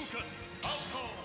Lucas, Alcor.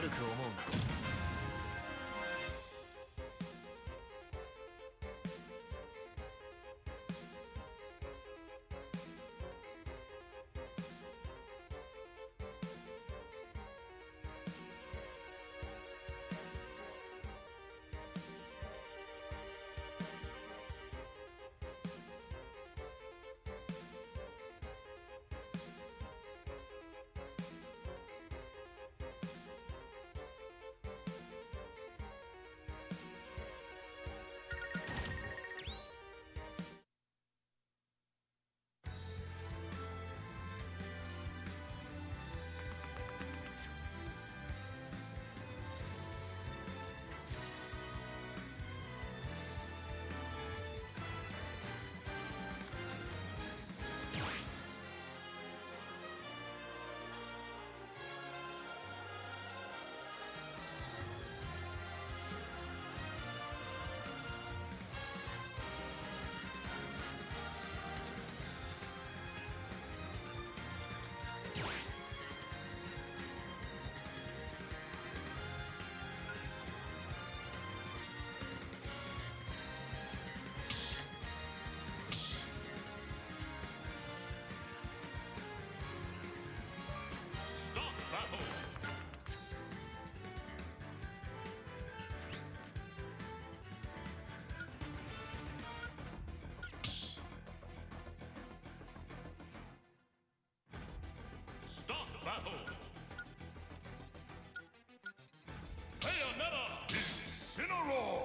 Win. 悪く battle. Bayonetta Incineroar!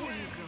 Swing.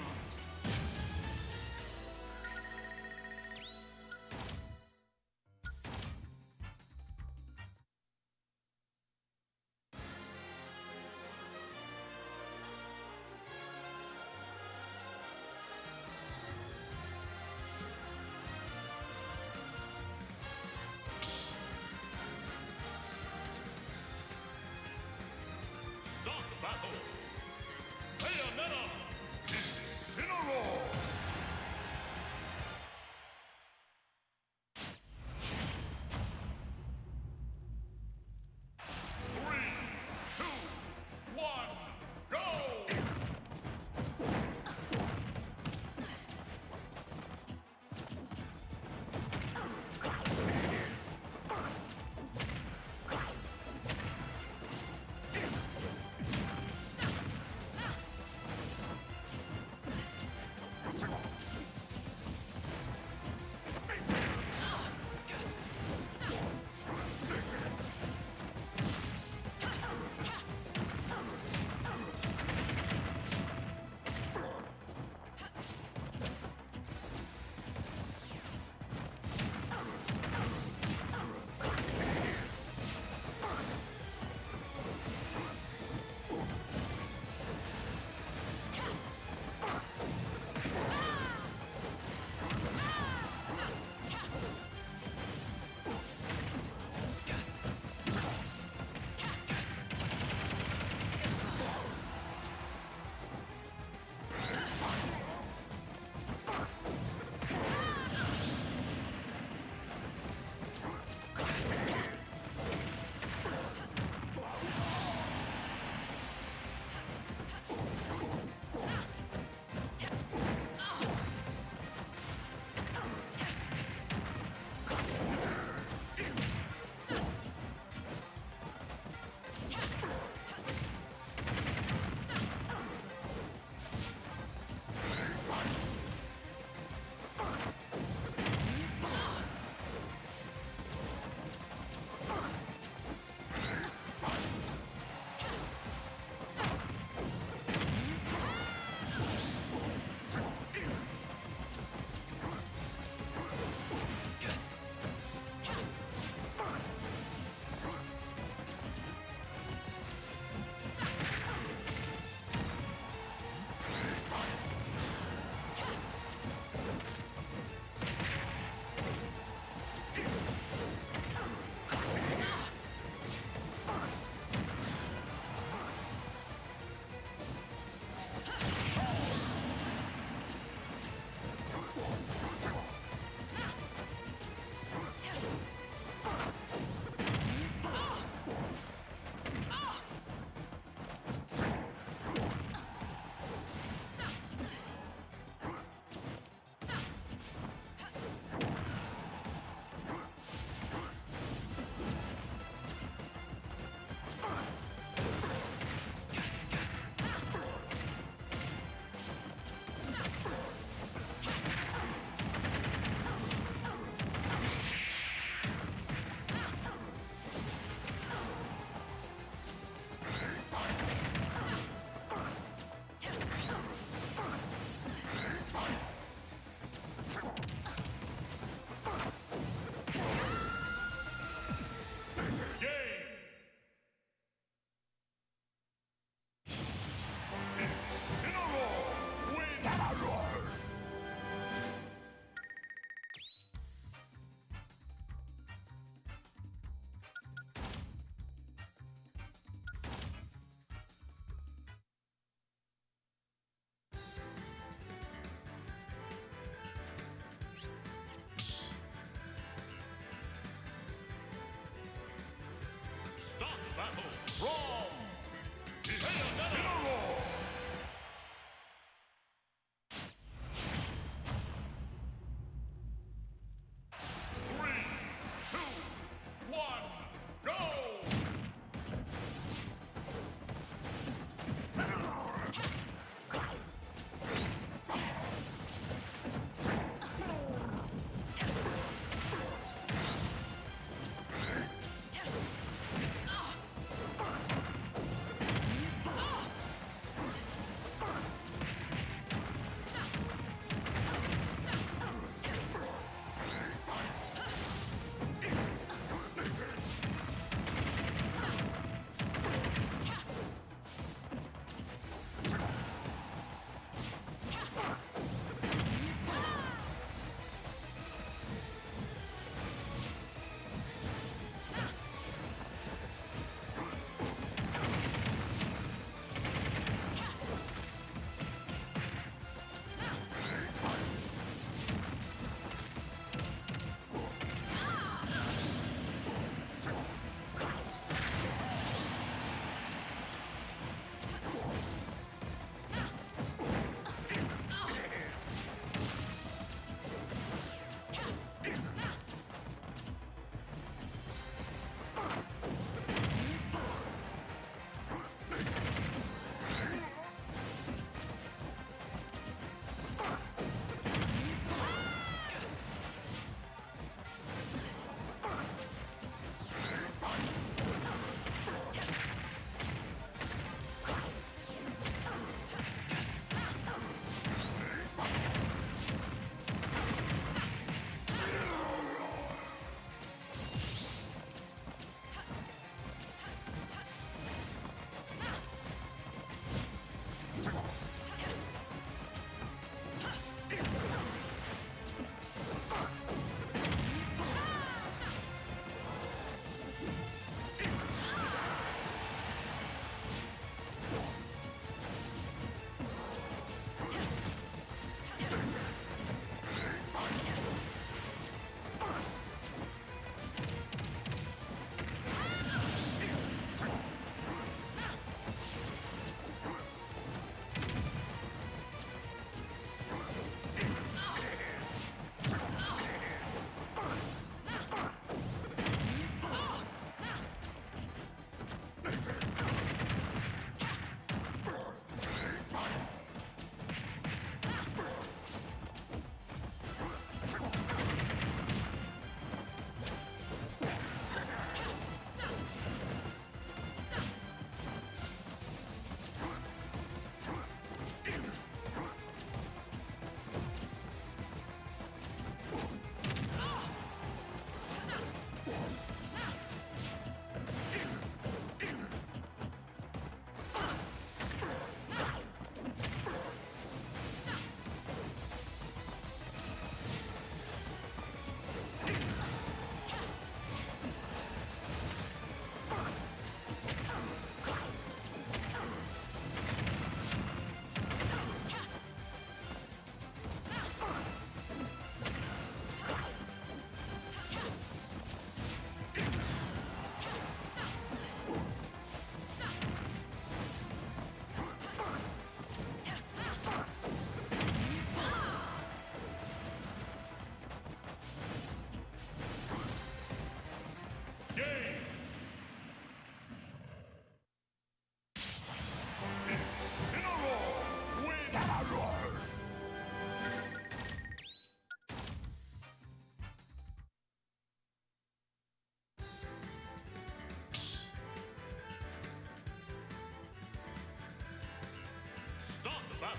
思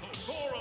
battle. Sora.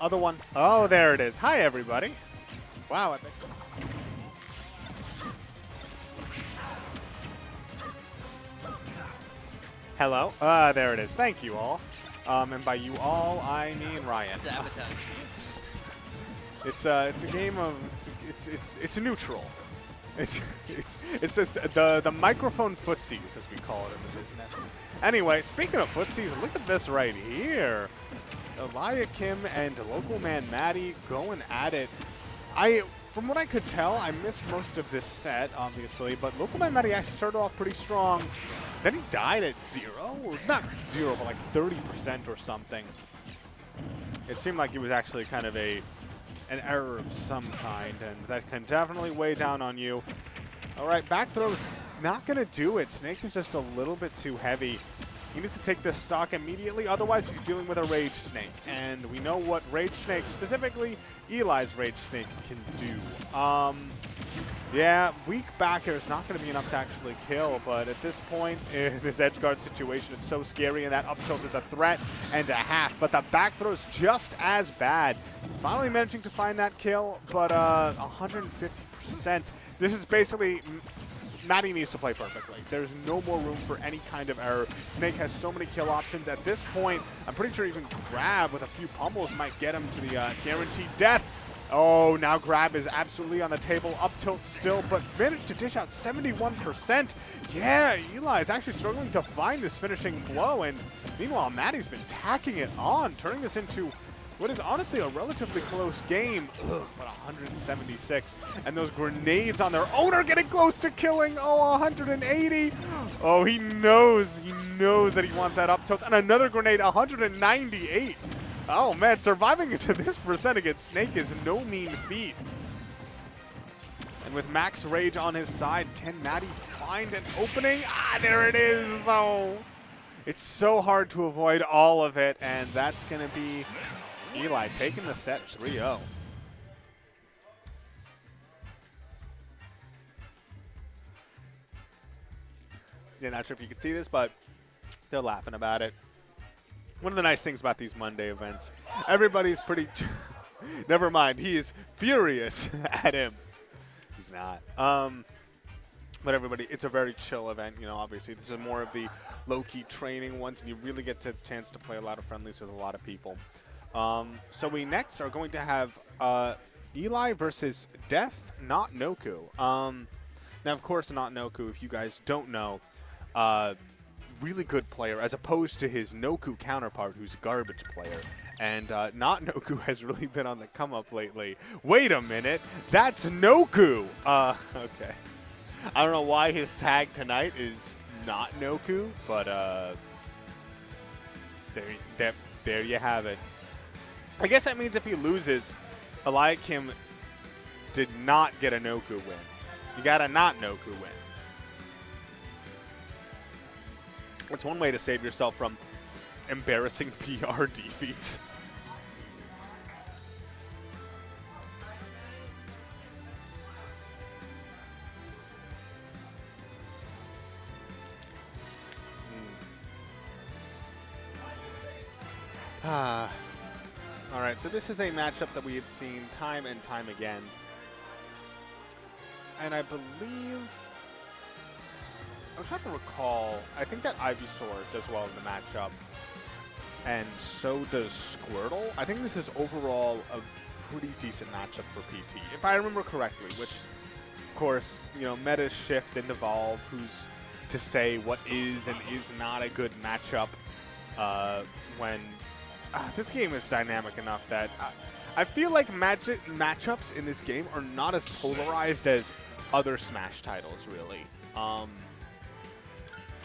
Other one. Oh, there it is. Hi, everybody. Wow. I bet- Hello. Uh, there it is. Thank you all. Um, and by you all, I mean Ryan. Sabotage. It's uh, it's a game of it's it's it's, it's a neutral. It's it's it's a, the the microphone footsies as we call it in the business. Anyway, speaking of footsies, look at this right here. Eliakim and local man Maddie going at it. I from what I could tell, I missed most of this set, obviously, but local man Maddie actually started off pretty strong. Then he died at zero, or not zero, but like 30% or something. It seemed like it was actually kind of a an error of some kind, and that can definitely weigh down on you. All right, back throw's not going to do it. Snake is just a little bit too heavy. He needs to take this stock immediately, otherwise he's dealing with a Rage Snake. And we know what Rage Snake, specifically Eli's Rage Snake, can do. Um, yeah, weak back air is not going to be enough to actually kill, but at this point in this edge guard situation, it's so scary, and that up tilt is a threat and a half. But the back throw is just as bad. Finally managing to find that kill, but uh, 150%. This is basically Maddie needs to play perfectly. There's no more room for any kind of error. Snake has so many kill options. At this point, I'm pretty sure even grab with a few pummels might get him to the uh, guaranteed death. Oh, now grab is absolutely on the table. Up tilt still, but managed to dish out 71%. Yeah, Eli is actually struggling to find this finishing blow. And meanwhile, Maddie's been tacking it on, turning this into what is honestly a relatively close game, but 176. And those grenades on their own are getting close to killing. Oh, 180. Oh, he knows. He knows that he wants that up tilt. And another grenade, 198. Oh, man, surviving to this percent against Snake is no mean feat. And with Max Rage on his side, can Maddie find an opening? Ah, there it is, though. It's so hard to avoid all of it, and that's going to be Eli taking the set 3-0. Yeah, not sure if you can see this, but they're laughing about it. One of the nice things about these Monday events, everybody's pretty. Never mind, he is furious at him. He's not. Um, but everybody, it's a very chill event. You know, obviously, this is more of the low-key training ones, and you really get a chance to play a lot of friendlies with a lot of people. Um, so we next are going to have uh, Eli versus Def, not Noku. Um, now, of course, not Noku, if you guys don't know, uh, really good player as opposed to his Noku counterpart, who's a garbage player. And uh, not Noku has really been on the come up lately. Wait a minute, that's Noku. Uh, okay. I don't know why his tag tonight is not Noku, but uh, there, there, there you have it. I guess that means if he loses, Eliakim did not get a Noku win. You got a not Noku win. It's one way to save yourself from embarrassing PR defeats. Ah. All right, so this is a matchup that we have seen time and time again. And I believe I'm trying to recall. I think that Ivysaur does well in the matchup, and so does Squirtle. I think this is overall a pretty decent matchup for PT, if I remember correctly. Which, of course, you know, meta shift and evolve. Who's to say what is and is not a good matchup uh, when uh, this game is dynamic enough that uh, I feel like magic matchups in this game are not as polarized as other Smash titles, really. Um,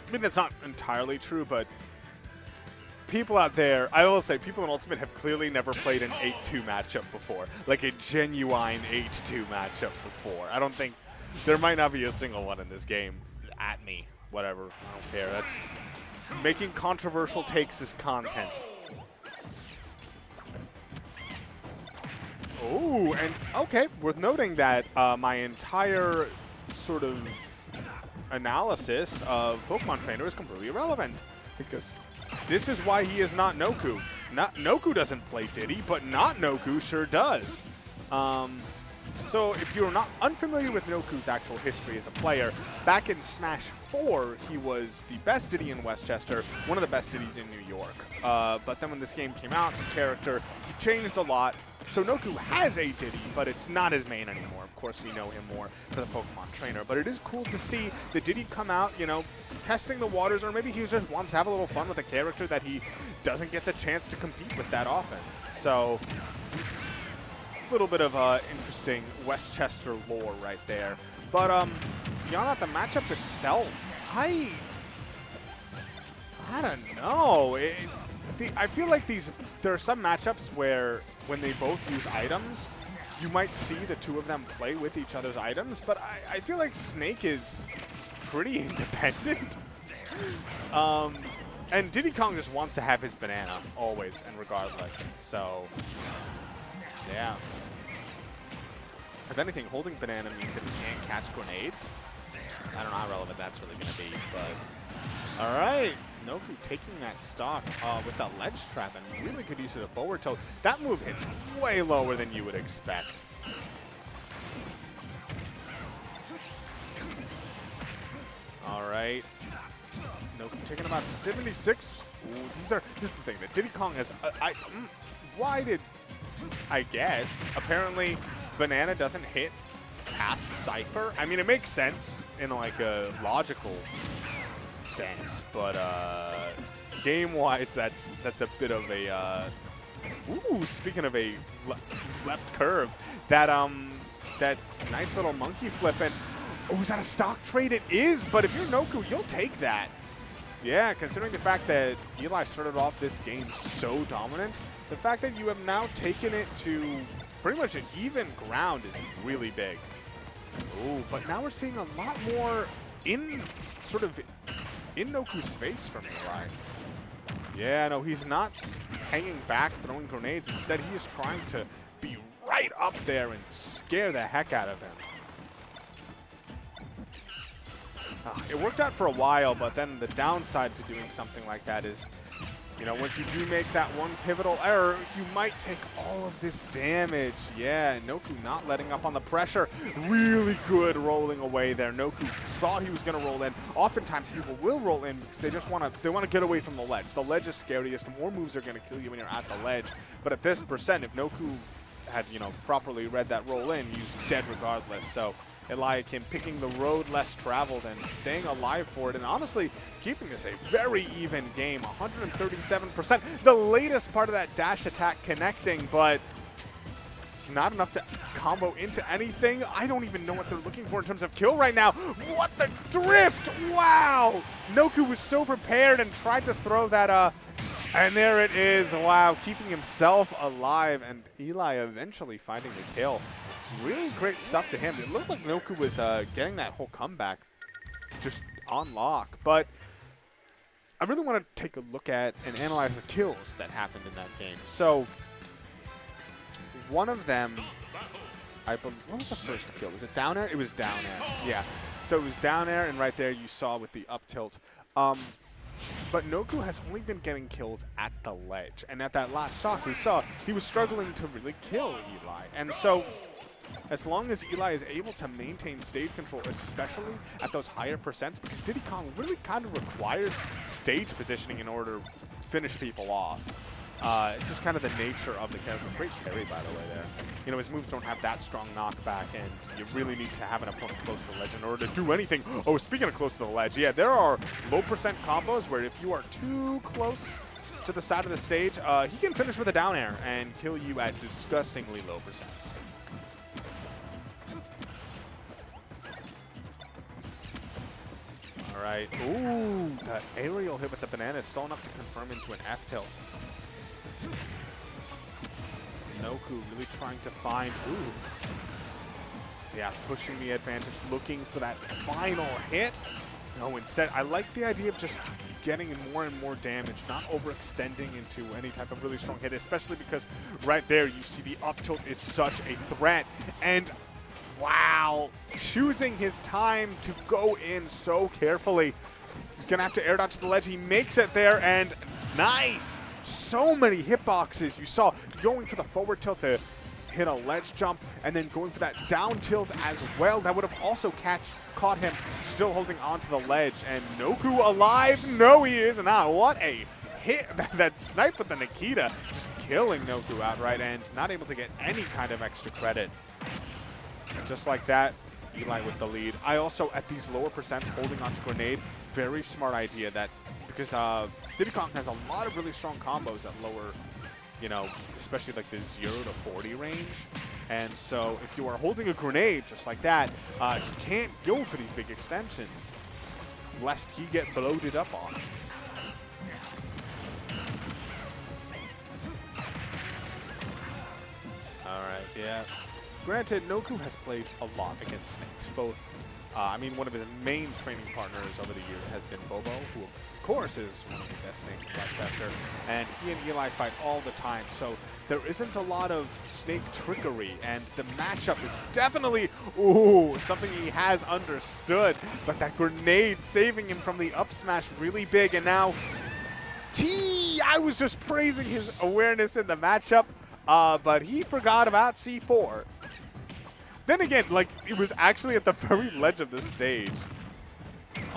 I mean, that's not entirely true, but people out there, I will say, people in Ultimate have clearly never played an 8-2 matchup before. Like a genuine 8-2 matchup before. I don't think, there might not be a single one in this game. At me. Whatever. I don't care. That's, making controversial takes is content. Oh, and okay, worth noting that uh, my entire sort of analysis of Pokemon Trainer is completely irrelevant because this is why he is not Noku. not Noku doesn't play Diddy, but not Noku sure does. Um, so if you're not unfamiliar with Noku's actual history as a player, back in Smash 4, he was the best Diddy in Westchester, one of the best Diddies in New York. Uh, but then when this game came out, the character changed a lot. So Noku has a Diddy, but it's not his main anymore. Of course, we know him more for the Pokemon trainer. But it is cool to see the Diddy come out, you know, testing the waters, or maybe he just wants to have a little fun with a character that he doesn't get the chance to compete with that often. So a little bit of uh, interesting Westchester lore right there. But um, beyond that, the matchup itself, I, I don't know. It, the, I feel like these there are some matchups where when they both use items, you might see the two of them play with each other's items. But I, I feel like Snake is pretty independent. um, and Diddy Kong just wants to have his banana always and regardless. So yeah. If anything, holding banana means that he can't catch grenades. I don't know how relevant that's really going to be, but... All right. Noku taking that stock uh, with that ledge trap and really good use of the forward tilt. That move hits way lower than you would expect. All right. Noku taking about 76. Ooh, these are, this is the thing, that Diddy Kong has, uh, I, mm, why did, I guess, apparently Banana doesn't hit past Cypher. I mean, it makes sense in like a logical sense, but uh, game-wise, that's that's a bit of a. Uh, ooh, speaking of a le left curve, that um that nice little monkey flip and oh, is that a stock trade? It is, but if you're Noku, you'll take that. Yeah, considering the fact that Eli started off this game so dominant, the fact that you have now taken it to pretty much an even ground is really big. Ooh, but now we're seeing a lot more in sort of in Noku's face from Eli. Yeah, no, he's not hanging back throwing grenades. Instead, he is trying to be right up there and scare the heck out of him. Uh, it worked out for a while, but then the downside to doing something like that is, you know, once you do make that one pivotal error, you might take all of this damage. Yeah, Noku not letting up on the pressure. Really good rolling away there. Noku thought he was going to roll in. Oftentimes people will roll in because they just want to they want to get away from the ledge. The ledge is scariest. More moves are going to kill you when you're at the ledge. But at this percent, if Noku had, you know, properly read that roll in, he's dead regardless. So Eliakim picking the road less traveled and staying alive for it. And honestly, keeping this a very even game, 137%. The latest part of that dash attack connecting, but it's not enough to combo into anything. I don't even know what they're looking for in terms of kill right now. What the drift! Wow! Noku was so prepared and tried to throw that, uh, and there it is. Wow, keeping himself alive, and Eli eventually finding the kill. Really great stuff to him. It looked like Noku was uh, getting that whole comeback just on lock. But I really want to take a look at and analyze the kills that happened in that game. So one of them, I believe, what was the first kill? Was it down air? It was down air. Yeah. So it was down air, and right there you saw with the up tilt. Um, but Noku has only been getting kills at the ledge. And at that last stock, we saw he was struggling to really kill Eli. And so as long as Eli is able to maintain stage control, especially at those higher percents, because Diddy Kong really kind of requires stage positioning in order to finish people off. Uh, it's just kind of the nature of the character. Great carry, by the way, there. You know, his moves don't have that strong knockback, and you really need to have an opponent close to the ledge in order to do anything. Oh, speaking of close to the ledge, yeah, there are low percent combos where if you are too close to the side of the stage, uh, he can finish with a down air and kill you at disgustingly low percents. All right. Ooh, the aerial hit with the banana is still enough to confirm into an F tilt. Noku really trying to find, ooh. Yeah, pushing the advantage, looking for that final hit. No, instead, I like the idea of just getting more and more damage, not overextending into any type of really strong hit, especially because right there you see the up tilt is such a threat. And wow, choosing his time to go in so carefully. He's going to have to air dodge the ledge. He makes it there, and nice so many hitboxes. You saw going for the forward tilt to hit a ledge jump, and then going for that down tilt as well. That would have also catch caught him still holding onto the ledge. And Noku alive? No, he is not. What a hit. That, that snipe with the Nikita just killing Noku outright and not able to get any kind of extra credit. Just like that, Eli with the lead. I also, at these lower percents, holding onto grenade, very smart idea that because uh, Diddy Kong has a lot of really strong combos at lower, you know, especially like the 0 to 40 range. And so if you are holding a grenade just like that, uh, he can't go for these big extensions lest he get bloated up on. All right, yeah. Granted, Noku has played a lot against Snakes. Both, uh, I mean, one of his main training partners over the years has been Bobo, who of course is one of the best Snakes in Westchester, and he and Eli fight all the time. So there isn't a lot of Snake trickery, and the matchup is definitely, ooh, something he has understood. But that grenade saving him from the up smash really big, and now he, I was just praising his awareness in the matchup, uh, but he forgot about C4. Then again, like, it was actually at the very ledge of the stage.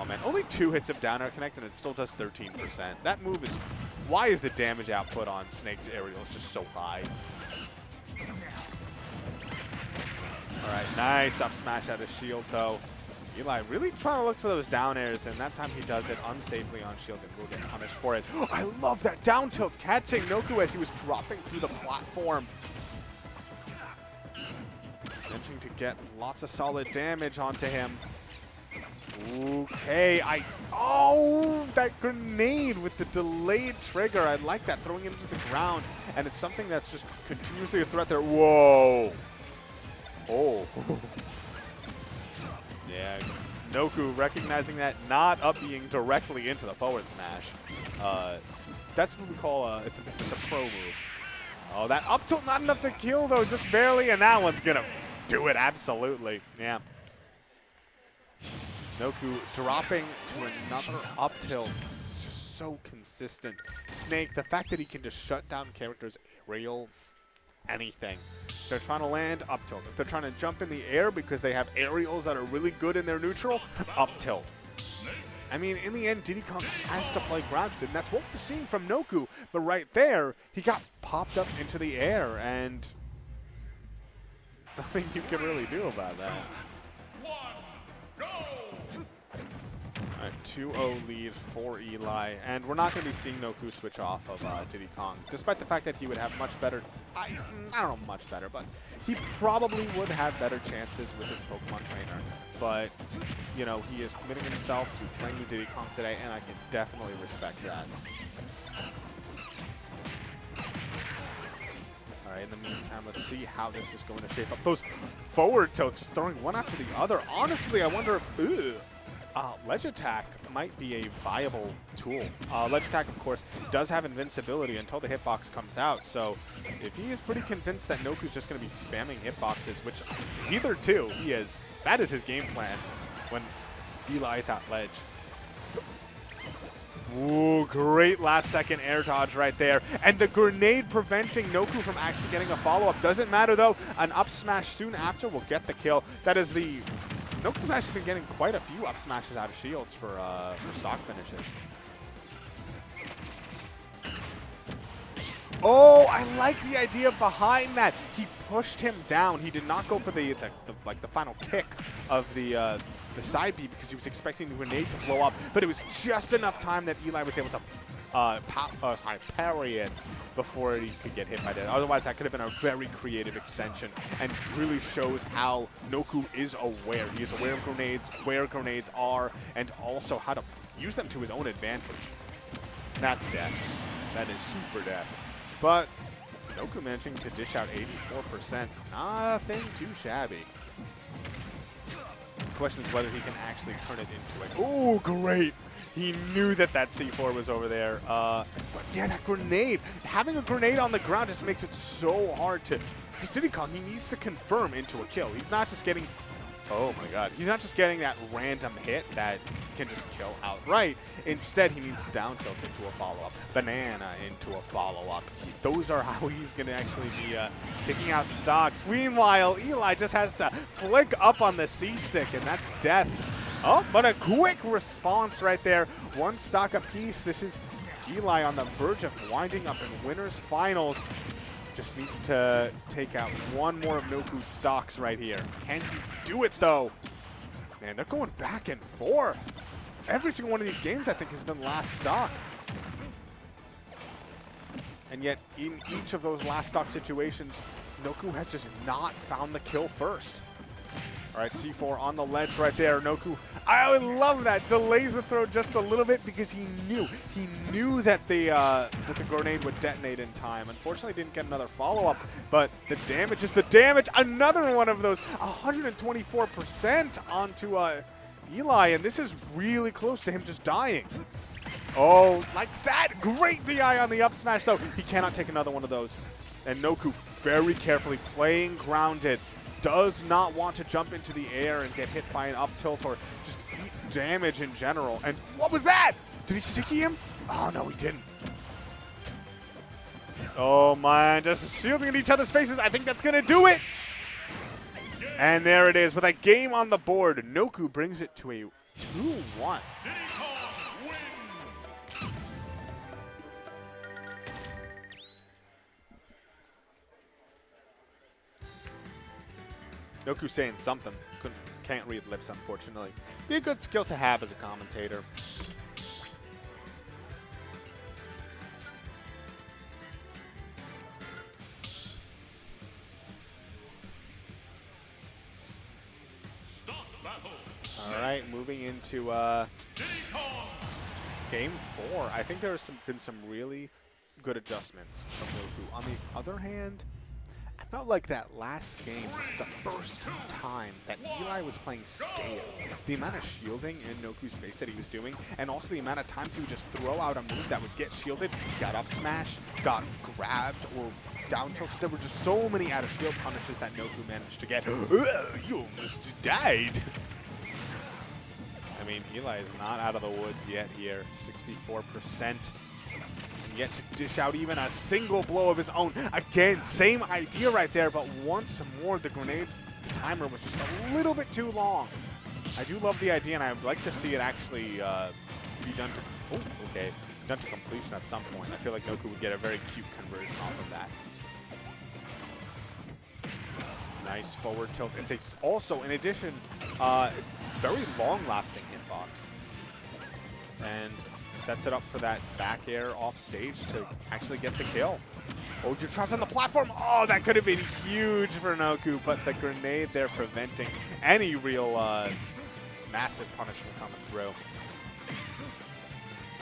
Oh man, only two hits of down air connect and it still does 13%. That move is, why is the damage output on Snake's aerials just so high? All right, nice up smash out of shield though. Eli really trying to look for those down airs, and that time he does it unsafely on shield and will get punished for it. I love that down tilt catching Noku as he was dropping through the platform. Managing to get lots of solid damage onto him. Okay, I... Oh, that grenade with the delayed trigger. I like that, throwing it into the ground. And it's something that's just continuously a threat there. Whoa. Oh. yeah, Noku recognizing that, not up being directly into the forward smash. Uh, that's what we call a, it's, it's a pro move. Oh, that up tilt not enough to kill, though, just barely, and that one's going to do it, absolutely. Yeah. Noku dropping to another up tilt. It's just so consistent. Snake, the fact that he can just shut down characters, aerial, anything. They're trying to land, up tilt. If they're trying to jump in the air because they have aerials that are really good in their neutral, up tilt. I mean, in the end, Diddy Kong has to play grounded, and that's what we're seeing from Noku. But right there, he got popped up into the air, and nothing you can really do about that. One, go! All right, 2-0 lead for Eli, and we're not going to be seeing Noku switch off of uh, Diddy Kong, despite the fact that he would have much better, I, I don't know much better, but he probably would have better chances with his Pokemon trainer. But, you know, he is committing himself to playing the Diddy Kong today, and I can definitely respect that. All right, in the meantime, let's see how this is going to shape up. Those forward tilts, just throwing one after the other. Honestly, I wonder if, uh, Ledge Attack might be a viable tool. Uh, Ledge Attack, of course, does have invincibility until the hitbox comes out. So if he is pretty convinced that Noku's just going to be spamming hitboxes, which either two, he is, that is his game plan when Eli's at Ledge. Ooh, great last second air dodge right there. And the grenade preventing Noku from actually getting a follow-up. Doesn't matter though, an up smash soon after will get the kill. That is the Noku's actually been getting quite a few up smashes out of shields for uh, for stock finishes. Oh, I like the idea behind that. He pushed him down. He did not go for the, the, the like the final kick of the uh, the side B because he was expecting the grenade to blow up, but it was just enough time that Eli was able to uh, uh, sorry, parry it before he could get hit by that. Otherwise, that could have been a very creative extension and really shows how Noku is aware. He is aware of grenades, where grenades are, and also how to use them to his own advantage. That's death. That is super death. But Noku managing to dish out 84%. Nothing too shabby. The question is whether he can actually turn it into it. Oh, great. He knew that that C4 was over there. Uh, but yeah, that grenade. Having a grenade on the ground just makes it so hard to... Because Diddy Kong, he needs to confirm into a kill. He's not just getting Oh my god. He's not just getting that random hit that can just kill outright. Instead, he needs down tilt into a follow-up, banana into a follow-up. Those are how he's going to actually be uh, taking out stocks. Meanwhile, Eli just has to flick up on the C-stick, and that's death. Oh, but a quick response right there. One stock apiece. This is Eli on the verge of winding up in winners finals. Just needs to take out one more of Noku's stocks right here. Can he do it, though? Man, they're going back and forth. Every single one of these games, I think, has been last stock. And yet, in each of those last stock situations, Noku has just not found the kill first. All right, C4 on the ledge right there. Noku, I love that. Delays the throw just a little bit because he knew. He knew that the uh, that the grenade would detonate in time. Unfortunately, didn't get another follow-up, but the damage is the damage. Another one of those 124% onto uh, Eli, and this is really close to him just dying. Oh, like that. Great DI on the up smash, though. He cannot take another one of those. And Noku very carefully playing grounded does not want to jump into the air and get hit by an up tilt or just eat damage in general. And what was that? Did he sticky him? Oh, no, he didn't. Oh, man, just shielding in each other's faces. I think that's going to do it. And there it is. With a game on the board, Noku brings it to a 2-1. Noku saying something. Couldn't, can't read lips, unfortunately. Be a good skill to have as a commentator. All right, moving into uh, game four. I think there's some, been some really good adjustments from Noku. On the other hand, felt like that last game was the first time that Eli was playing scale. The amount of shielding in Noku's face that he was doing, and also the amount of times he would just throw out a move that would get shielded, got up smash, got grabbed, or down tilted. There were just so many out of shield punishes that Noku managed to get. you almost died. I mean, Eli is not out of the woods yet here. 64%. Yet to dish out even a single blow of his own. Again, same idea right there, but once more the grenade the timer was just a little bit too long. I do love the idea, and I would like to see it actually uh, be done to oh, okay, done to completion at some point. I feel like Noku would get a very cute conversion off of that. Nice forward tilt. It's also, in addition, uh, very long-lasting hitbox. And sets it up for that back air off stage to actually get the kill. Oh, you're trapped on the platform. Oh, that could have been huge for Noku, but the grenade there preventing any real uh, massive punish from coming through.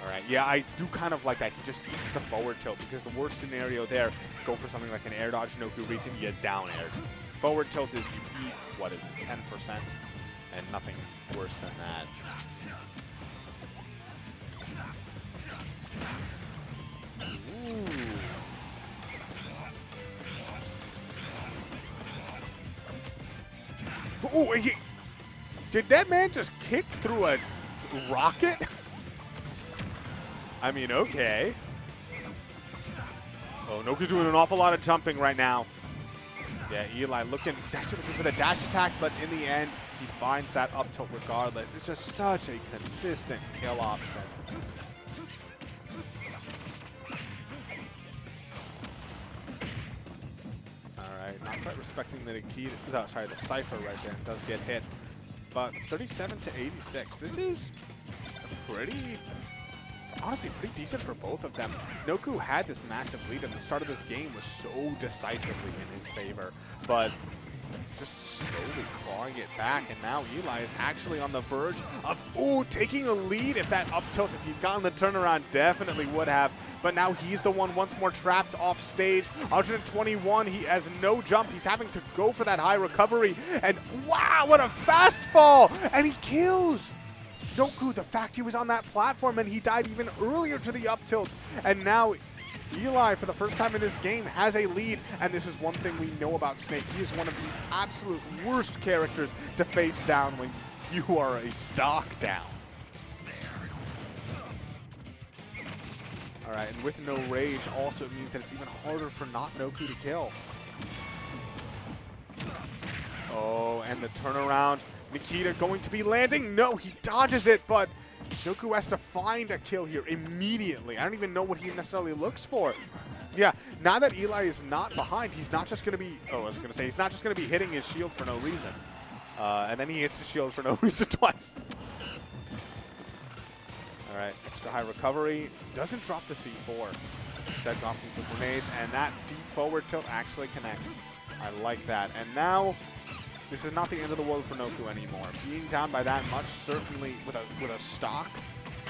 All right, yeah, I do kind of like that. He just eats the forward tilt because the worst scenario there, go for something like an air dodge, Noku reads and you get down air. Forward tilt is you eat, what is it, 10%? And nothing worse than that. Ooh. He, did that man just kick through a rocket? I mean, okay. Oh, Noku's doing an awful lot of jumping right now. Yeah, Eli looking, he's actually looking for the dash attack, but in the end, he finds that up tilt regardless. It's just such a consistent kill option. Not quite respecting the Nikita, no, sorry, the Cypher right there does get hit. But 37 to 86, this is pretty, honestly, pretty decent for both of them. Noku had this massive lead and the start of this game was so decisively in his favor, but just slowly clawing it back, and now Eli is actually on the verge of, ooh, taking a lead. If that up tilt, if he'd gotten the turnaround, definitely would have. But now he's the one once more trapped off stage. 121, he has no jump. He's having to go for that high recovery. And wow, what a fast fall! And he kills! Noku, the fact he was on that platform and he died even earlier to the up tilt. And now Eli, for the first time in this game, has a lead, and this is one thing we know about Snake. He is one of the absolute worst characters to face down when you are a stock down. All right, and with no rage also means that it's even harder for not Noku to kill. Oh, and the turnaround. Nikita going to be landing. No, he dodges it, but Noku has to find a kill here immediately. I don't even know what he necessarily looks for. Yeah, now that Eli is not behind, he's not just going to be, oh, I was going to say, he's not just going to be hitting his shield for no reason. Uh, and then he hits the shield for no reason twice. All right, extra high recovery. Doesn't drop the C4. Instead, dropping the grenades, and that deep forward tilt actually connects. I like that. And now, this is not the end of the world for Noku anymore. Being down by that much, certainly with a with a stock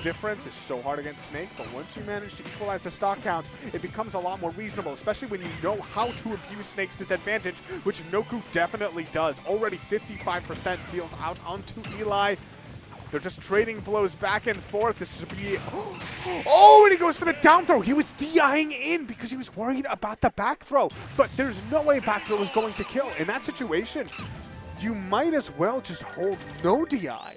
difference is so hard against Snake, but once you manage to equalize the stock count, it becomes a lot more reasonable, especially when you know how to abuse Snake's disadvantage, which Noku definitely does. Already 55% deals out onto Eli. They're just trading blows back and forth. This should be... Oh, and he goes for the down throw. He was DIing in because he was worried about the back throw. But there's no way back throw was going to kill. In that situation, you might as well just hold no DI.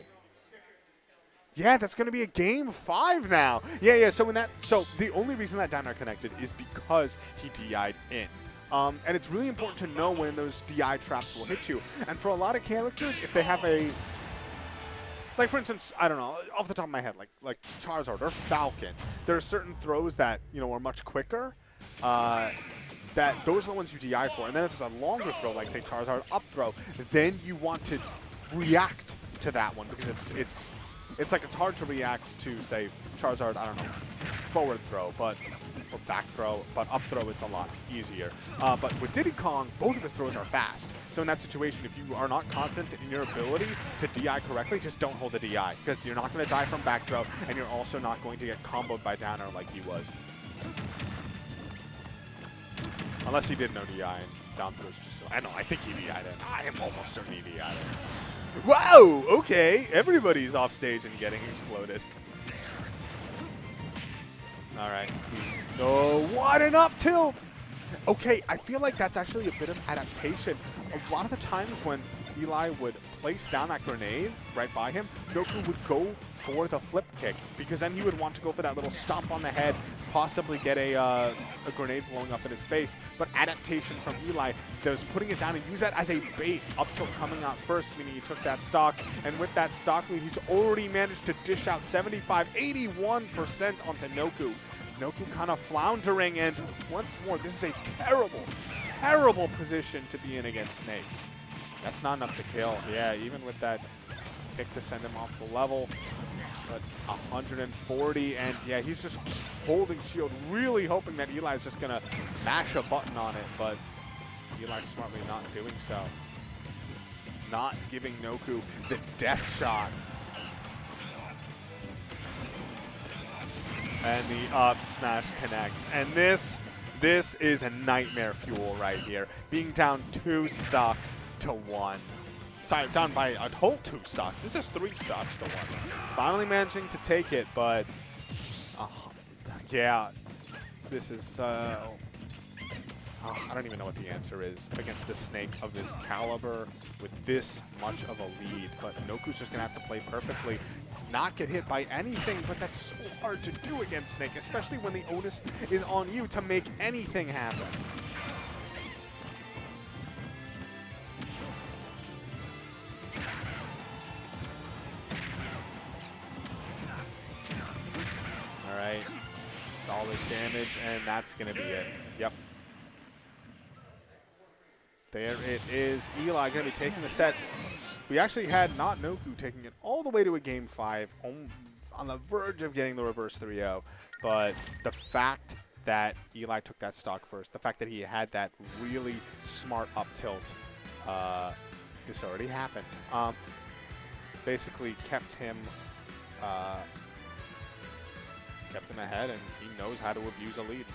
Yeah, that's going to be a game five now. Yeah, yeah. So when that, so the only reason that down connected is because he DI'd in. Um, and it's really important to know when those DI traps will hit you. And for a lot of characters, if they have a like for instance, I don't know, off the top of my head, like like Charizard or Falcon, there are certain throws that you know are much quicker. Uh, that those are the ones you DI for, and then if it's a longer throw, like say Charizard up throw, then you want to react to that one because it's it's it's like it's hard to react to say Charizard, I don't know, forward throw, but or back throw, but up throw it's a lot easier. Uh, but with Diddy Kong, both of his throws are fast. So in that situation, if you are not confident in your ability to DI correctly, just don't hold the DI because you're not going to die from back throw, and you're also not going to get comboed by downer like he was. Unless he did no DI and down throws just so. I know, I think he DI'd it. I am ah, almost certain he DI'd it. Wow, okay. Everybody's off stage and getting exploded. All right. Oh, what an up tilt! Okay, I feel like that's actually a bit of adaptation. A lot of the times when Eli would place down that grenade right by him, Noku would go for the flip kick because then he would want to go for that little stomp on the head, possibly get a, uh, a grenade blowing up in his face. But adaptation from Eli was putting it down and use that as a bait up tilt coming out first, meaning he took that stock. And with that stock lead, he's already managed to dish out 75, 81% onto Noku. Noku kind of floundering, and once more, this is a terrible, terrible position to be in against Snake. That's not enough to kill. Yeah, even with that kick to send him off the level. But 140, and yeah, he's just holding shield, really hoping that Eli's just going to mash a button on it, but Eli's smartly not doing so. Not giving Noku the death shot and the up smash connects. And this, this is a nightmare fuel right here. Being down two stocks to one. Sorry, down by a whole two stocks. This is three stocks to one. Finally managing to take it, but uh, yeah, this is. Uh, uh, I don't even know what the answer is against a snake of this caliber with this much of a lead. But Noku's just going to have to play perfectly, not get hit by anything, but that's so hard to do against Snake, especially when the onus is on you to make anything happen. All right, solid damage, and that's going to be it. Yep, there it is. Eli going to be taking the set. We actually had not Noku taking it all the way to a game five, on the verge of getting the reverse 3-0. But the fact that Eli took that stock first, the fact that he had that really smart up tilt, uh, this already happened. Um, basically kept him uh, kept him ahead, and he knows how to abuse a lead.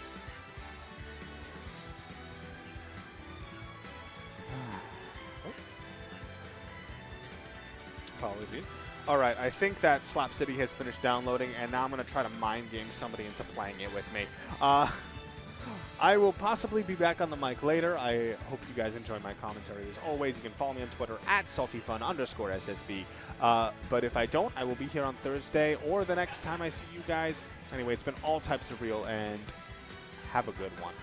Apologies. All right, I think that Slap City has finished downloading, and now I'm going to try to mind game somebody into playing it with me. Uh, I will possibly be back on the mic later. I hope you guys enjoy my commentary. As always, you can follow me on Twitter at saltyfun underscore SSB. Uh, but if I don't, I will be here on Thursday or the next time I see you guys Anyway, it's been all types of real, and have a good one.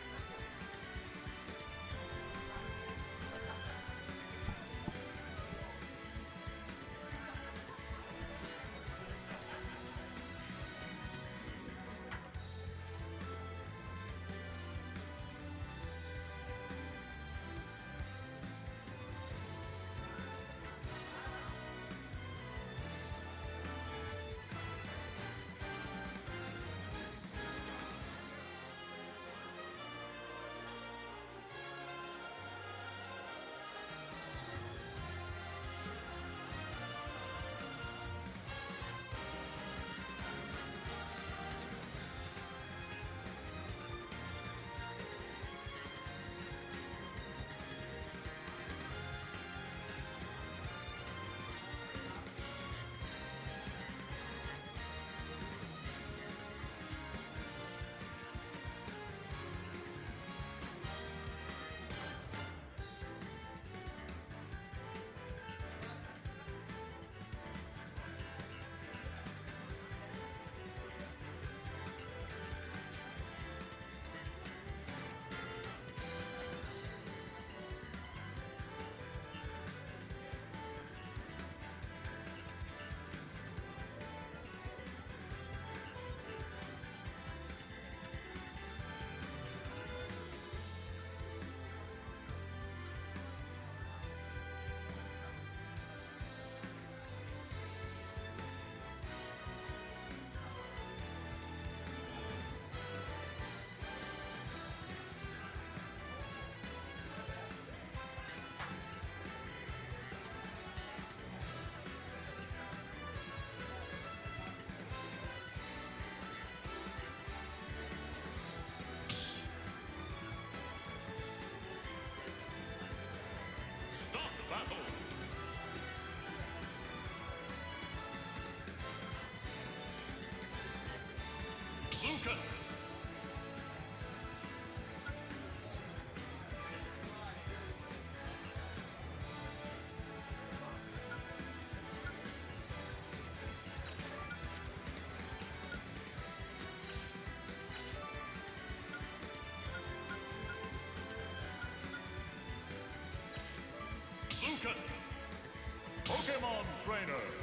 Pokemon Trainer.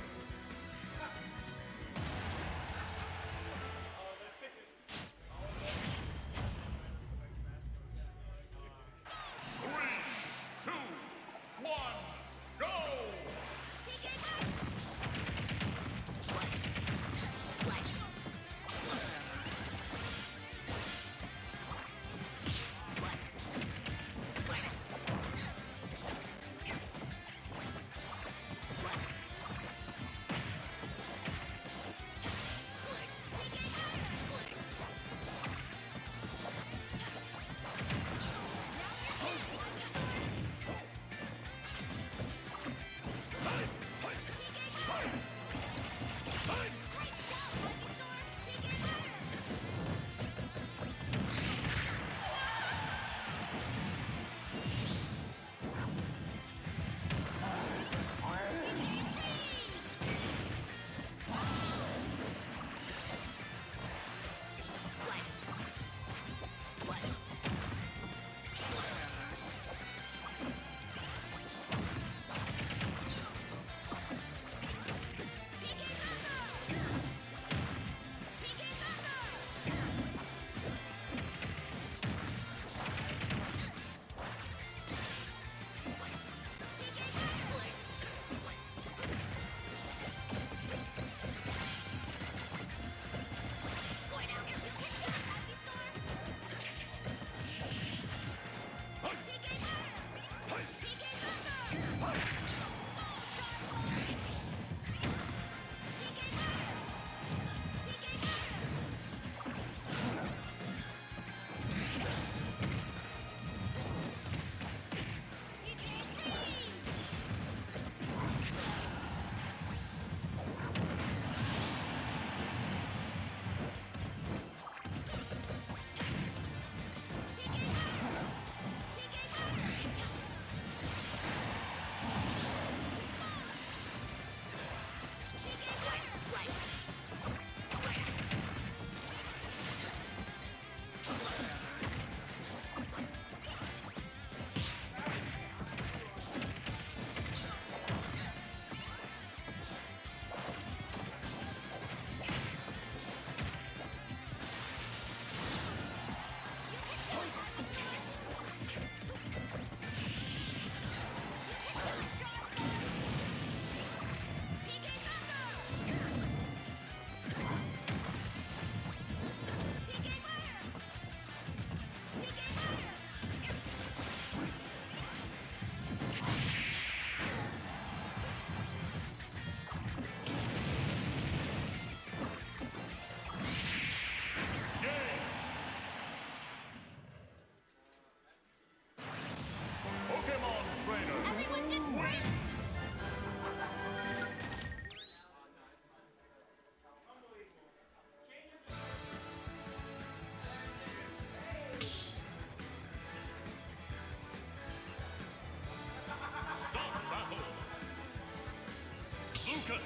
Lucas,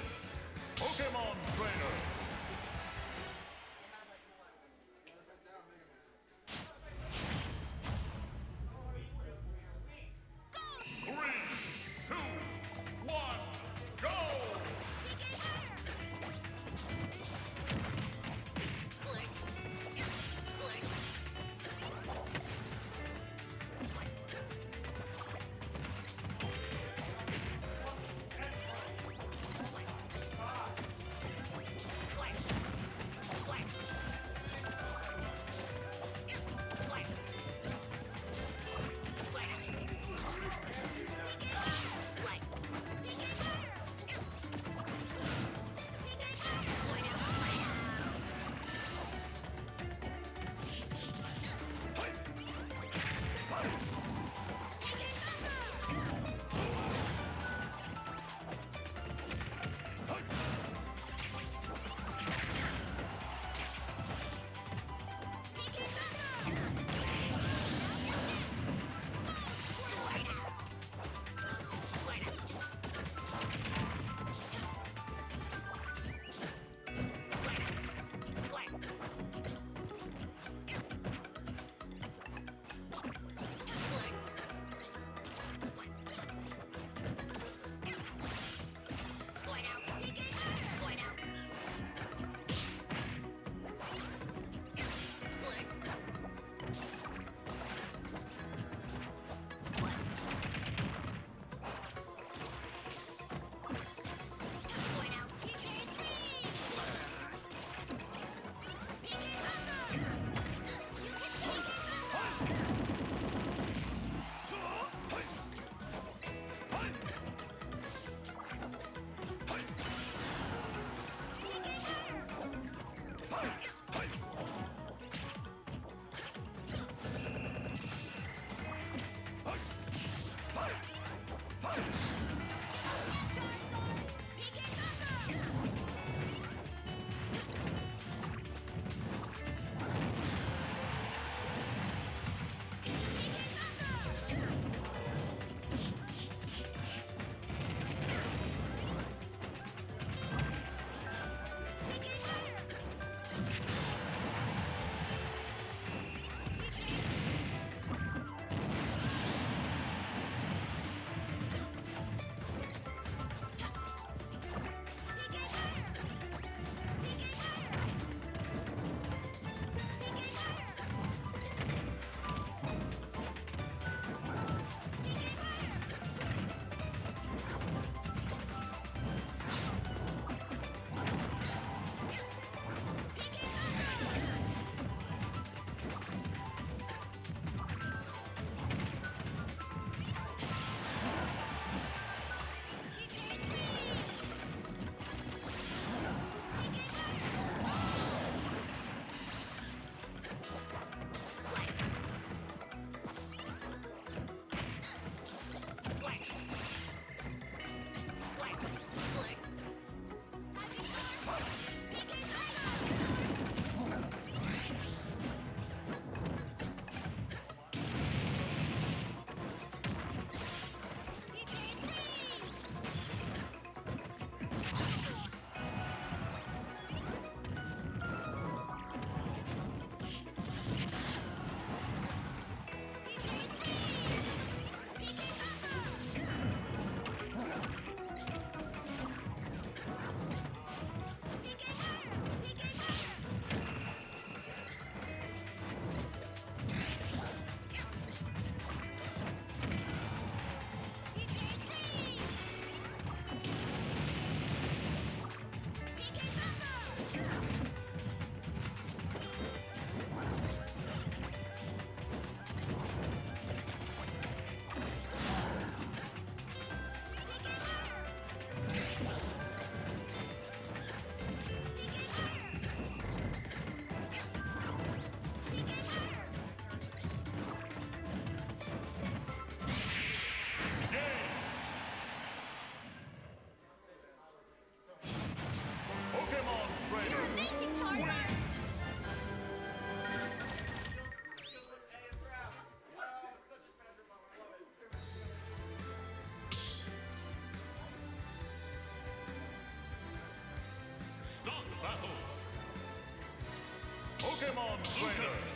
Pokemon Trainer. Dog battle. Pokemon Trainer.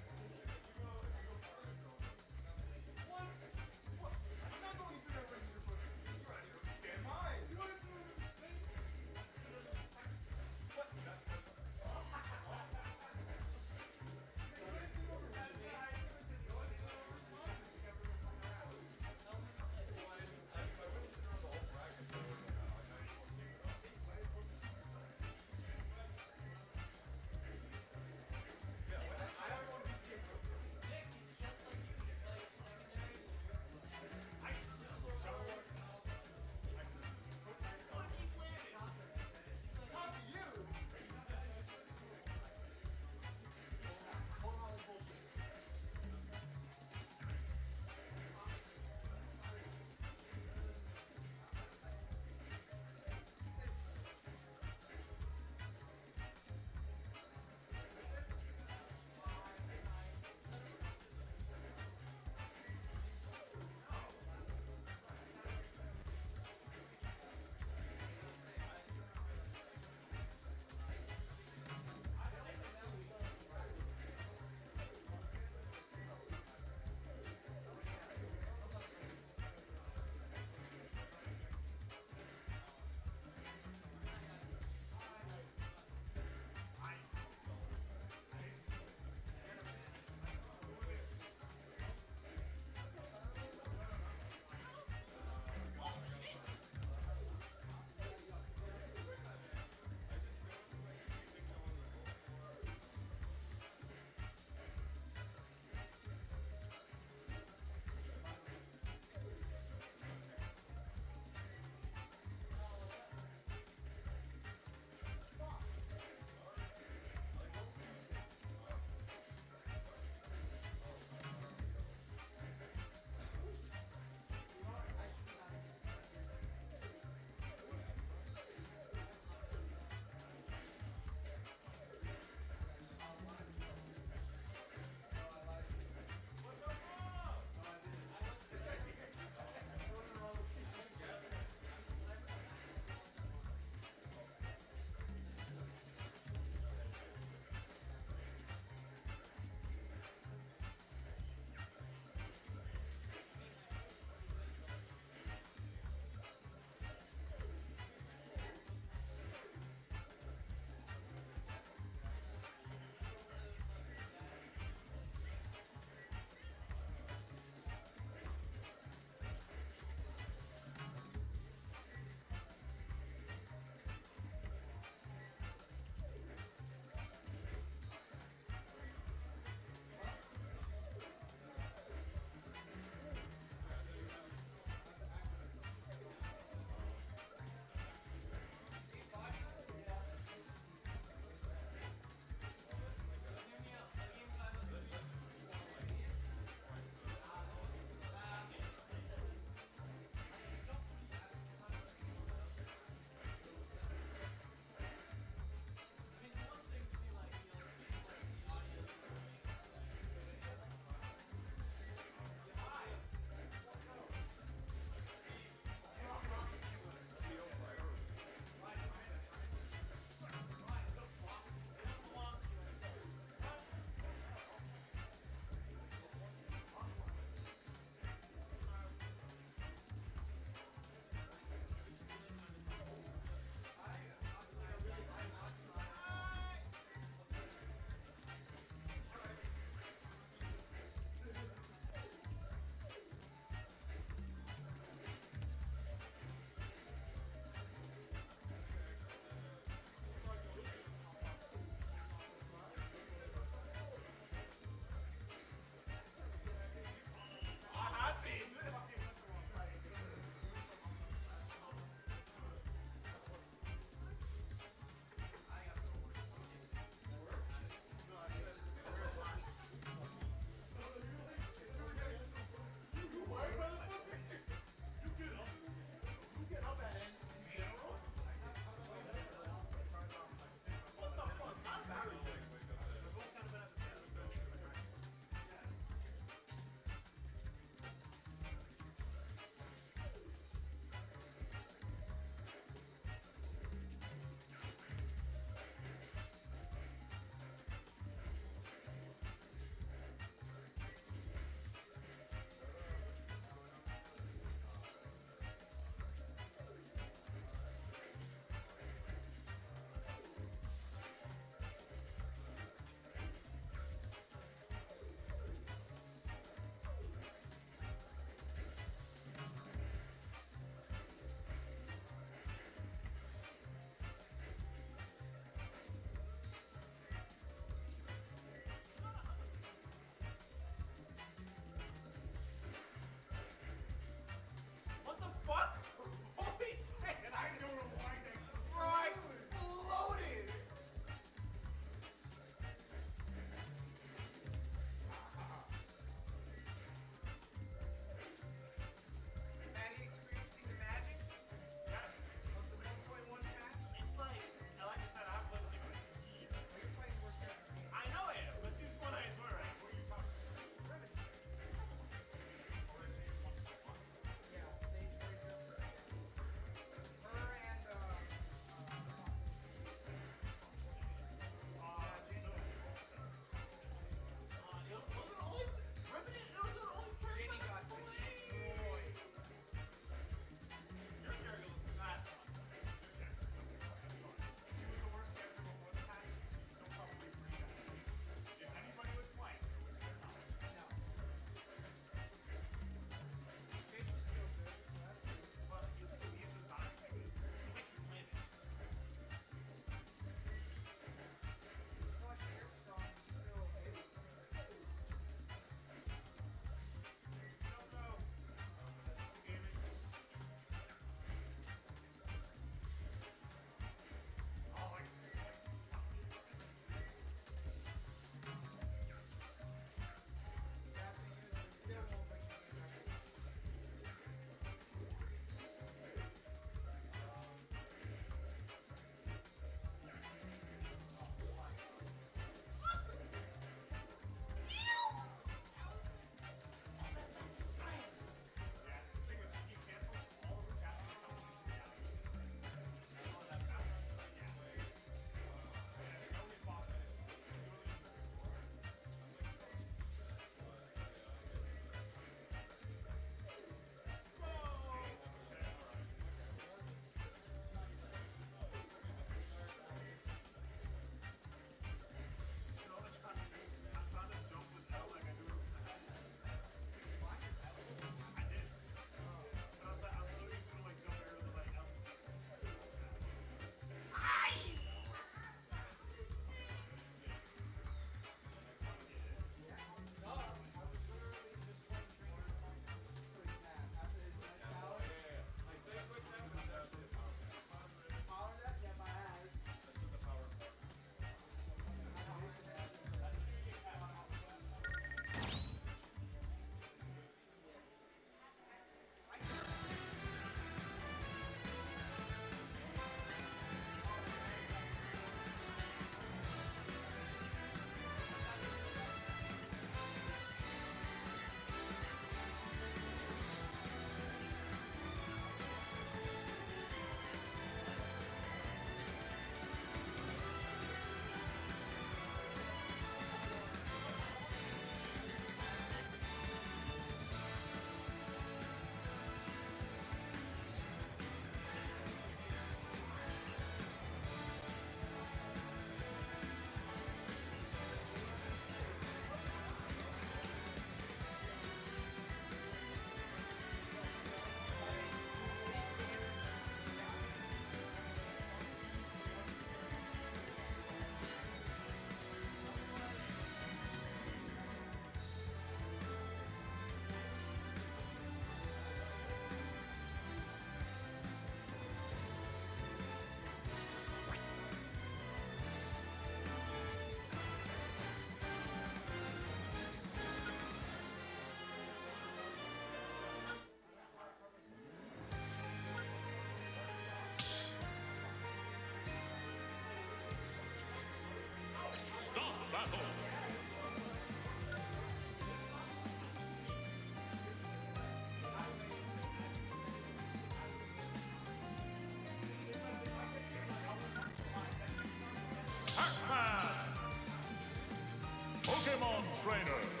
Pokemon Trainer.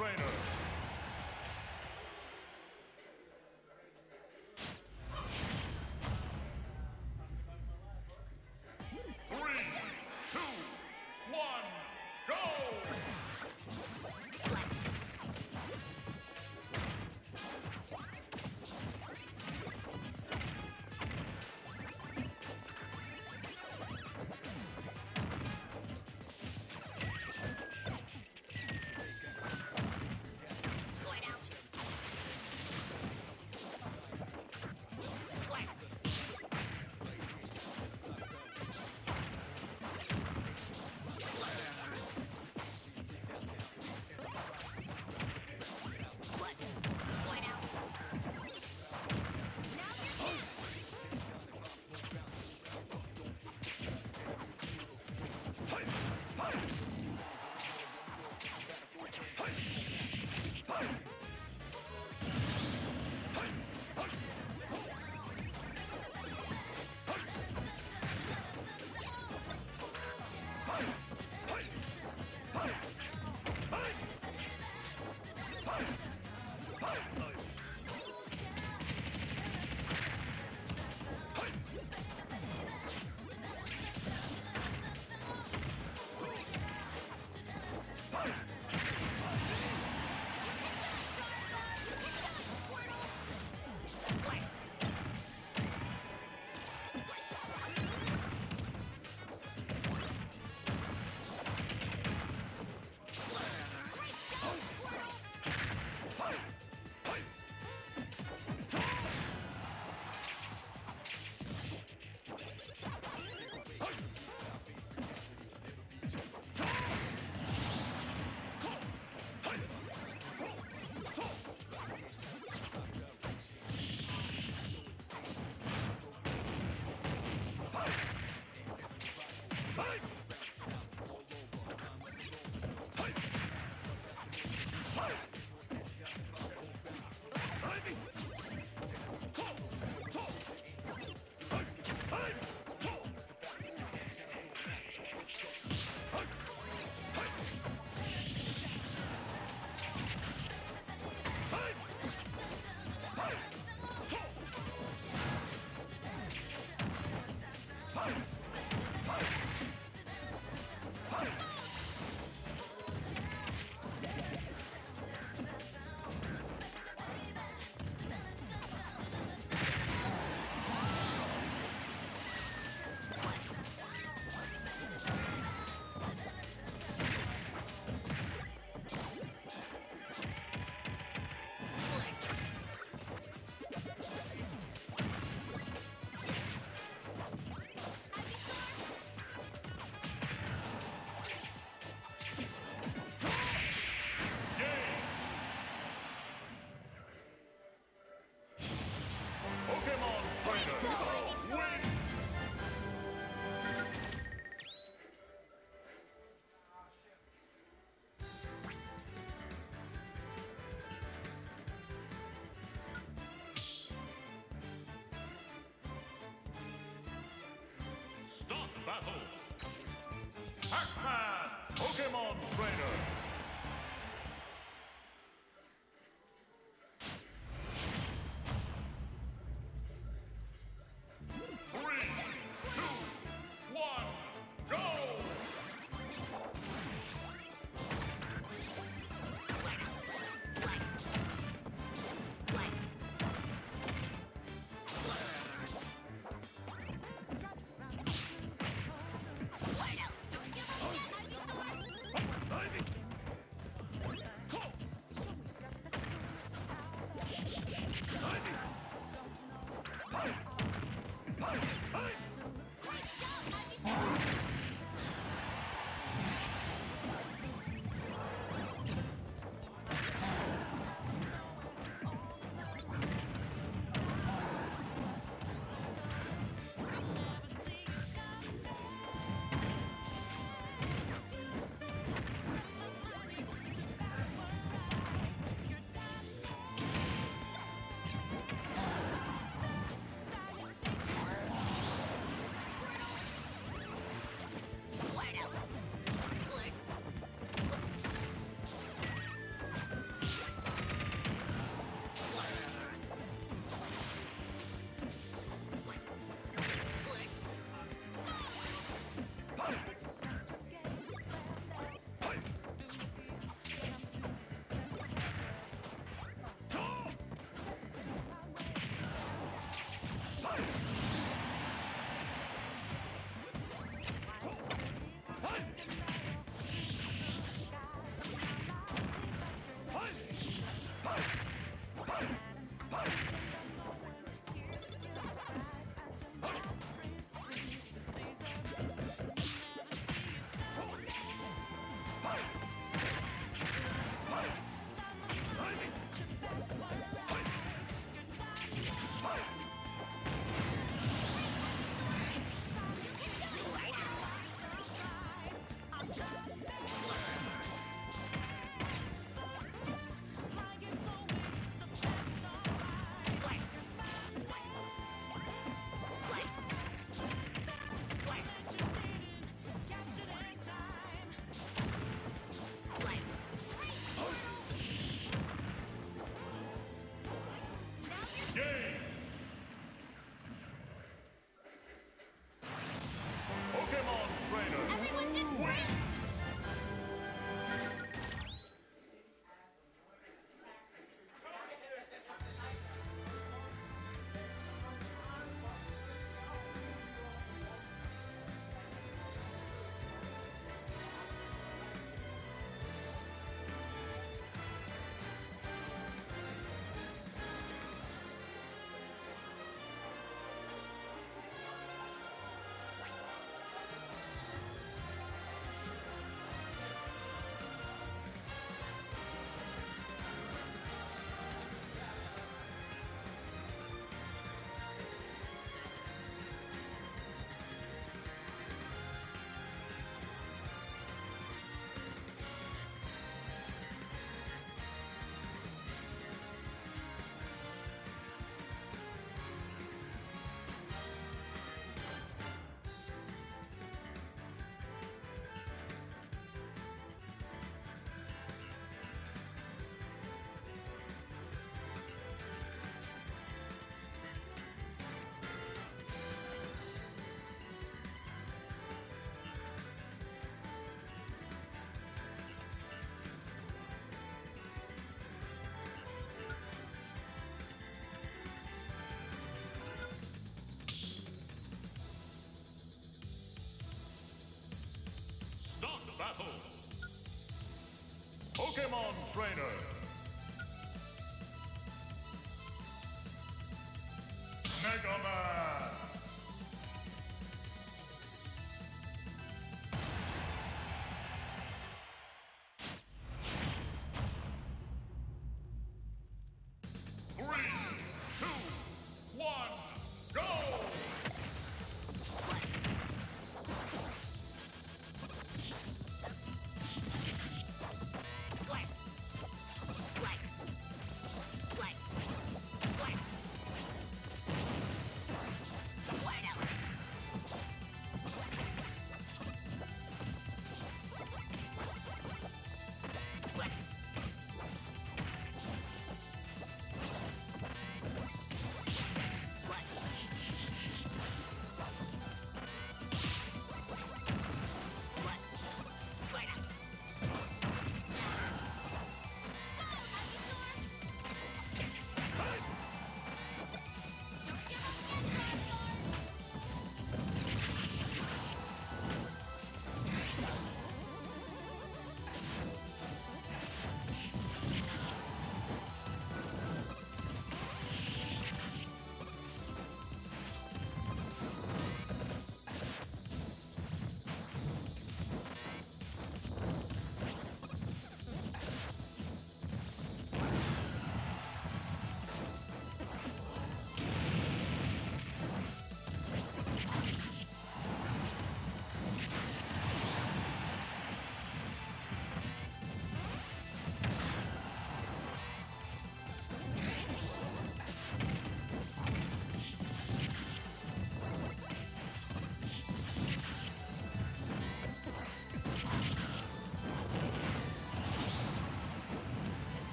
Trainer. Start Battle! Pac-Man! Pokemon Trainer! Battle. Pokemon Trainer.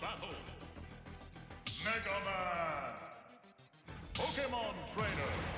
Battle. Mega Man. Pokemon Trainer.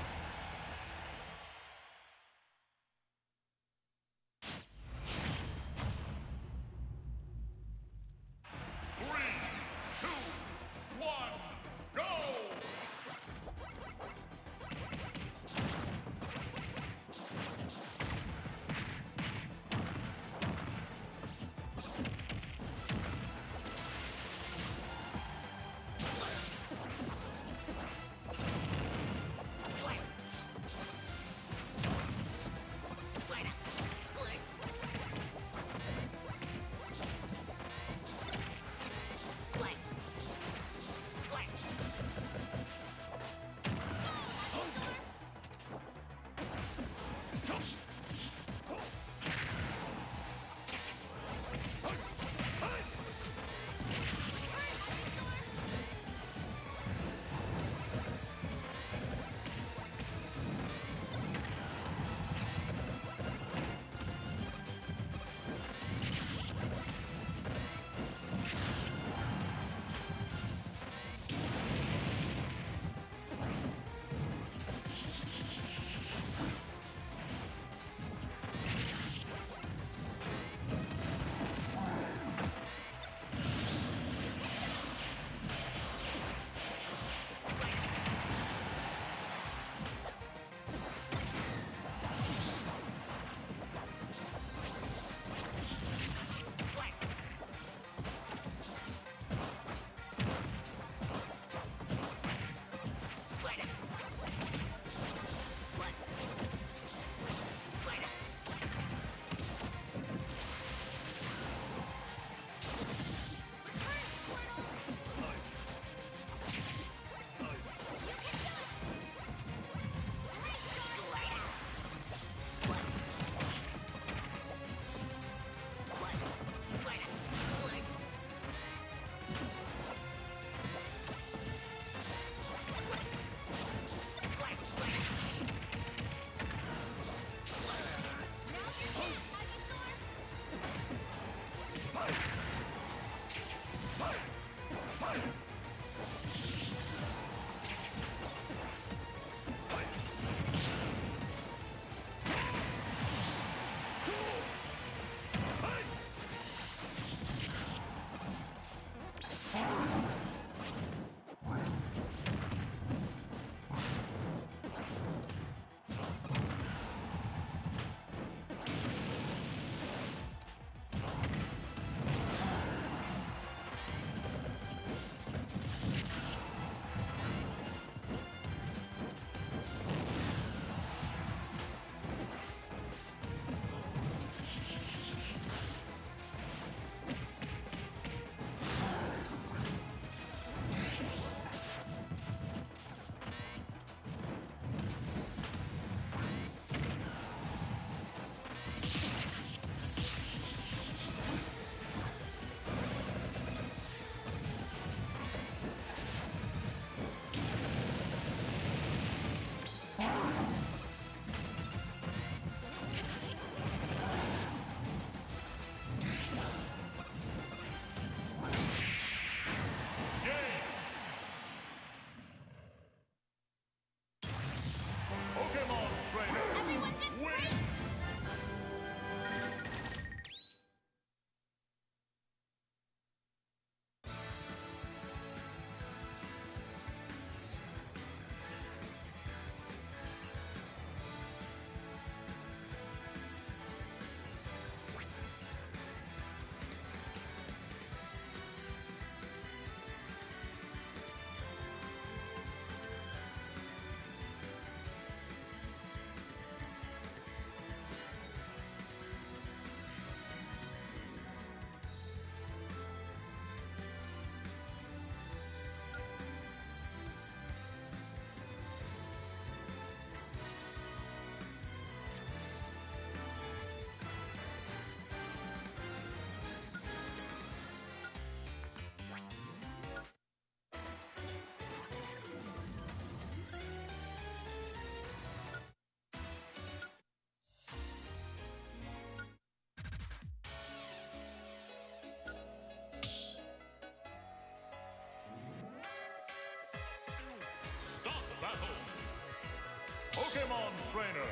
Pokemon Trainer,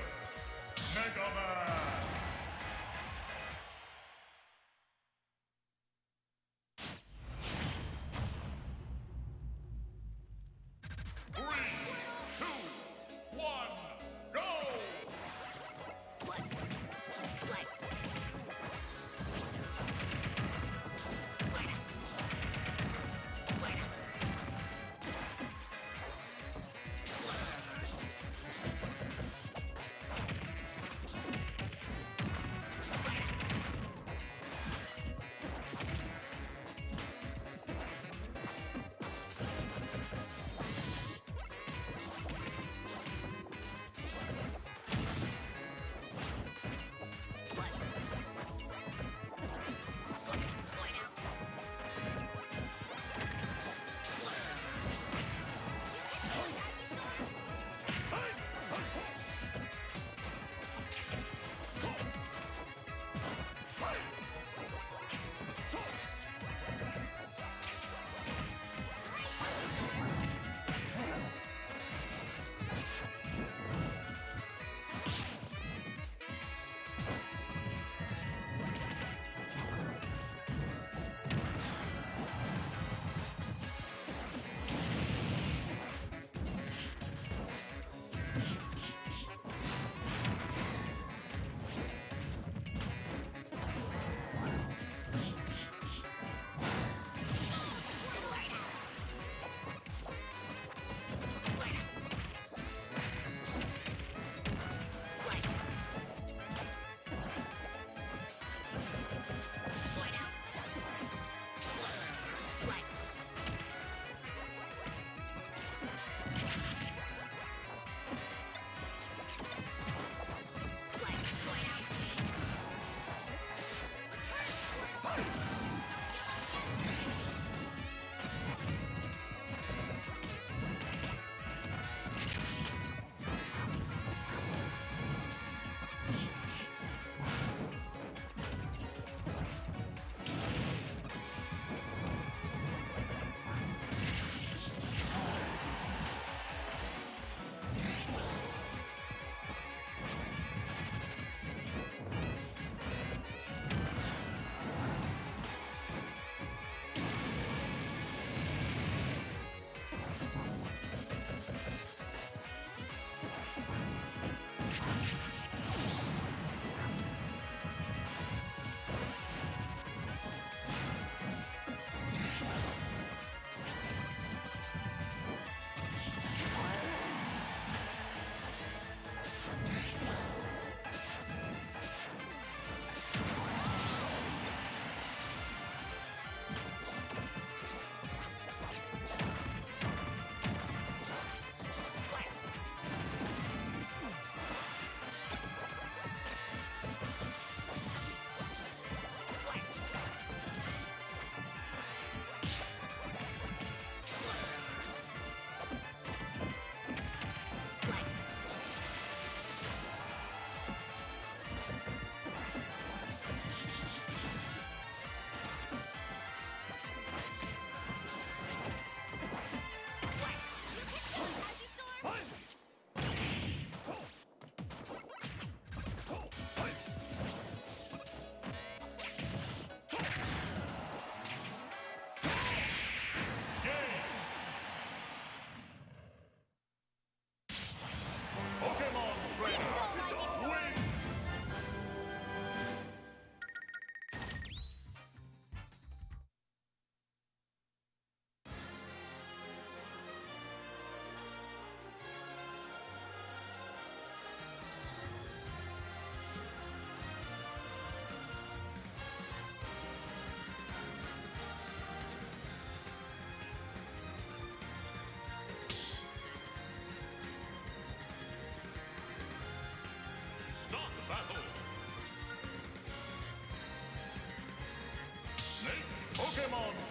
Mega Man.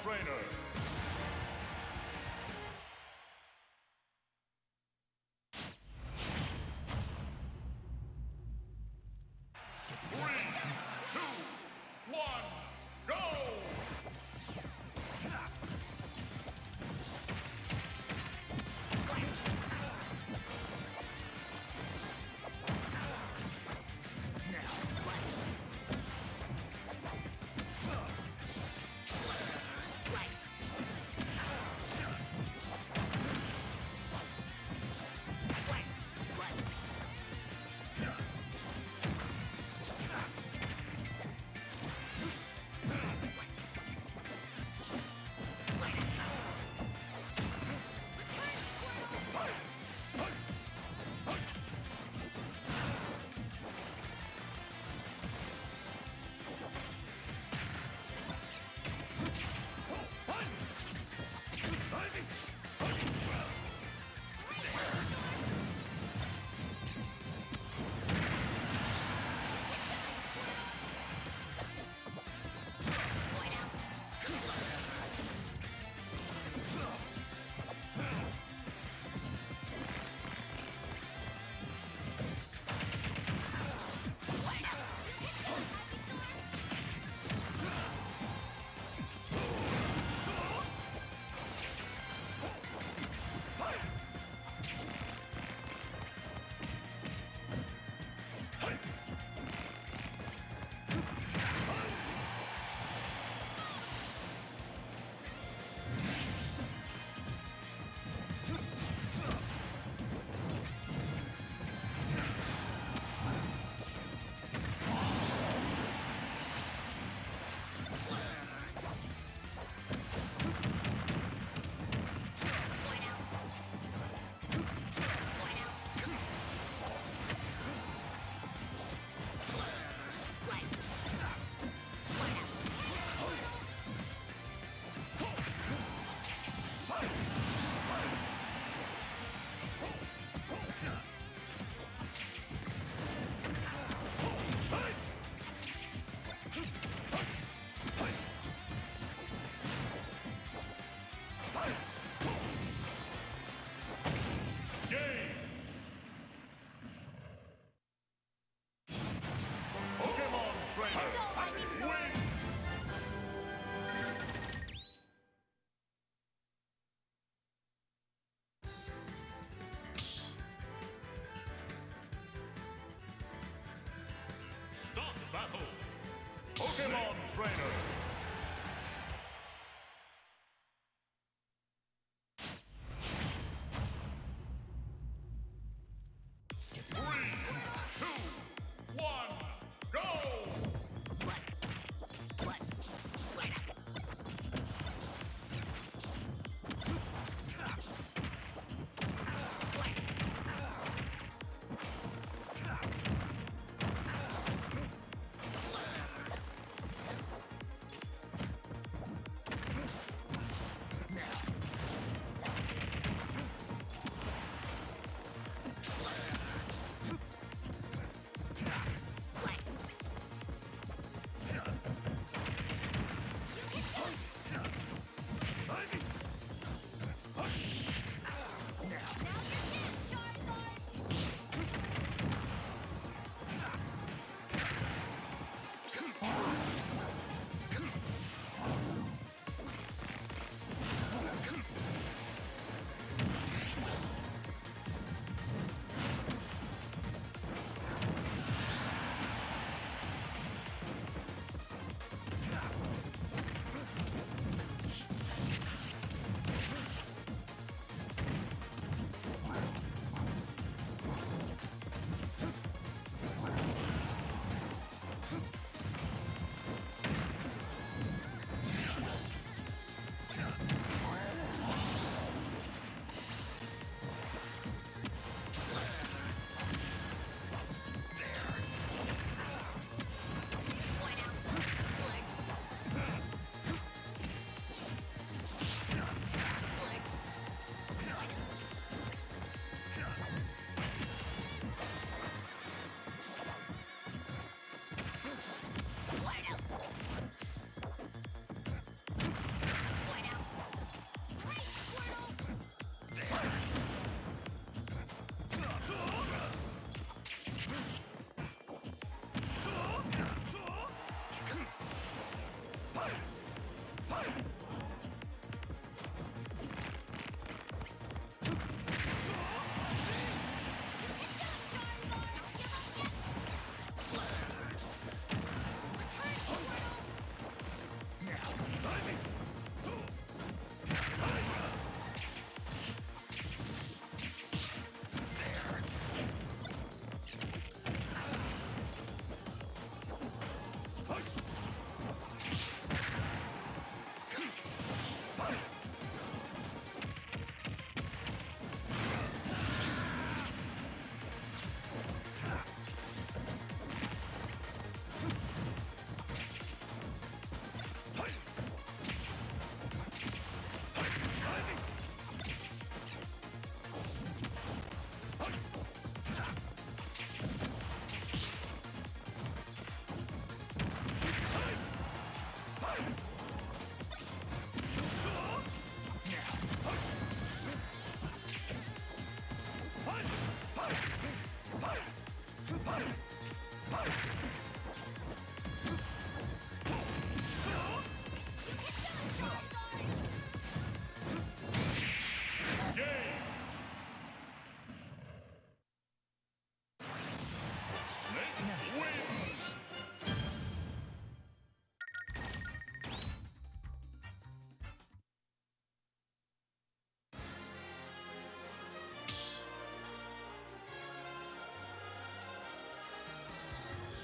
trainer. Battle. Pokemon Trainer.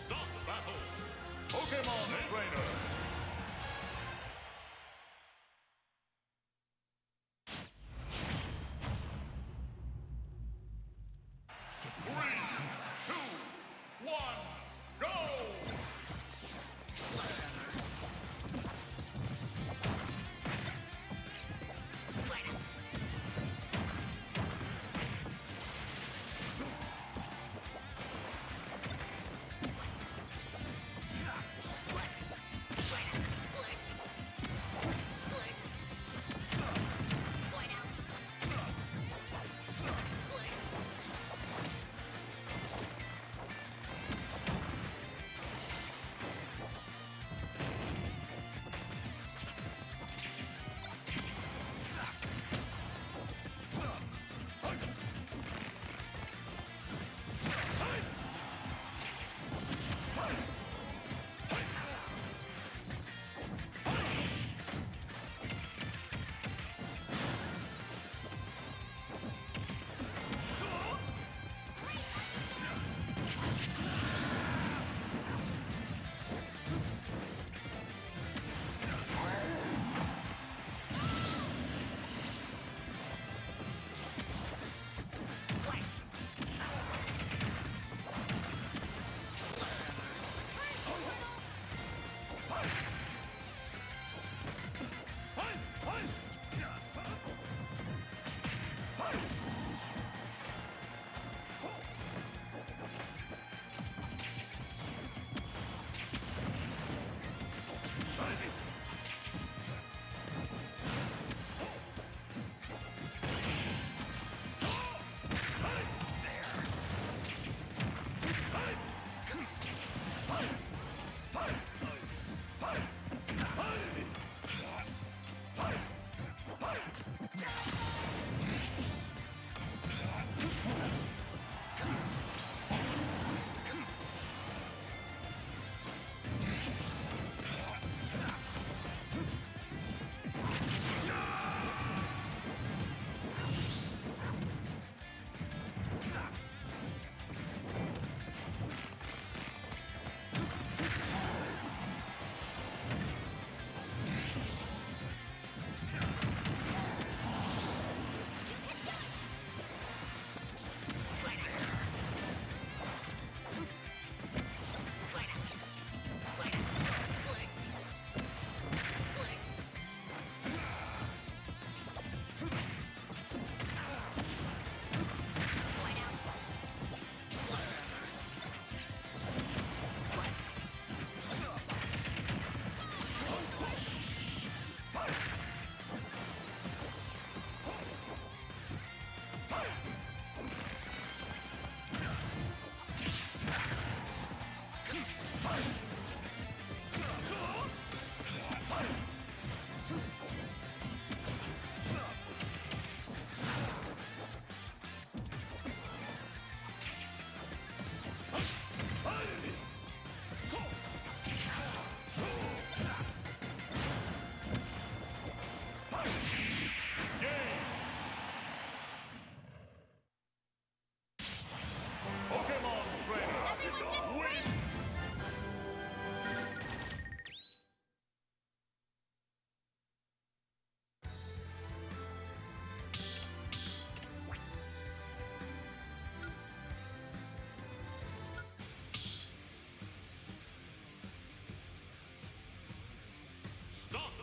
The battle. Pokemon Trainer.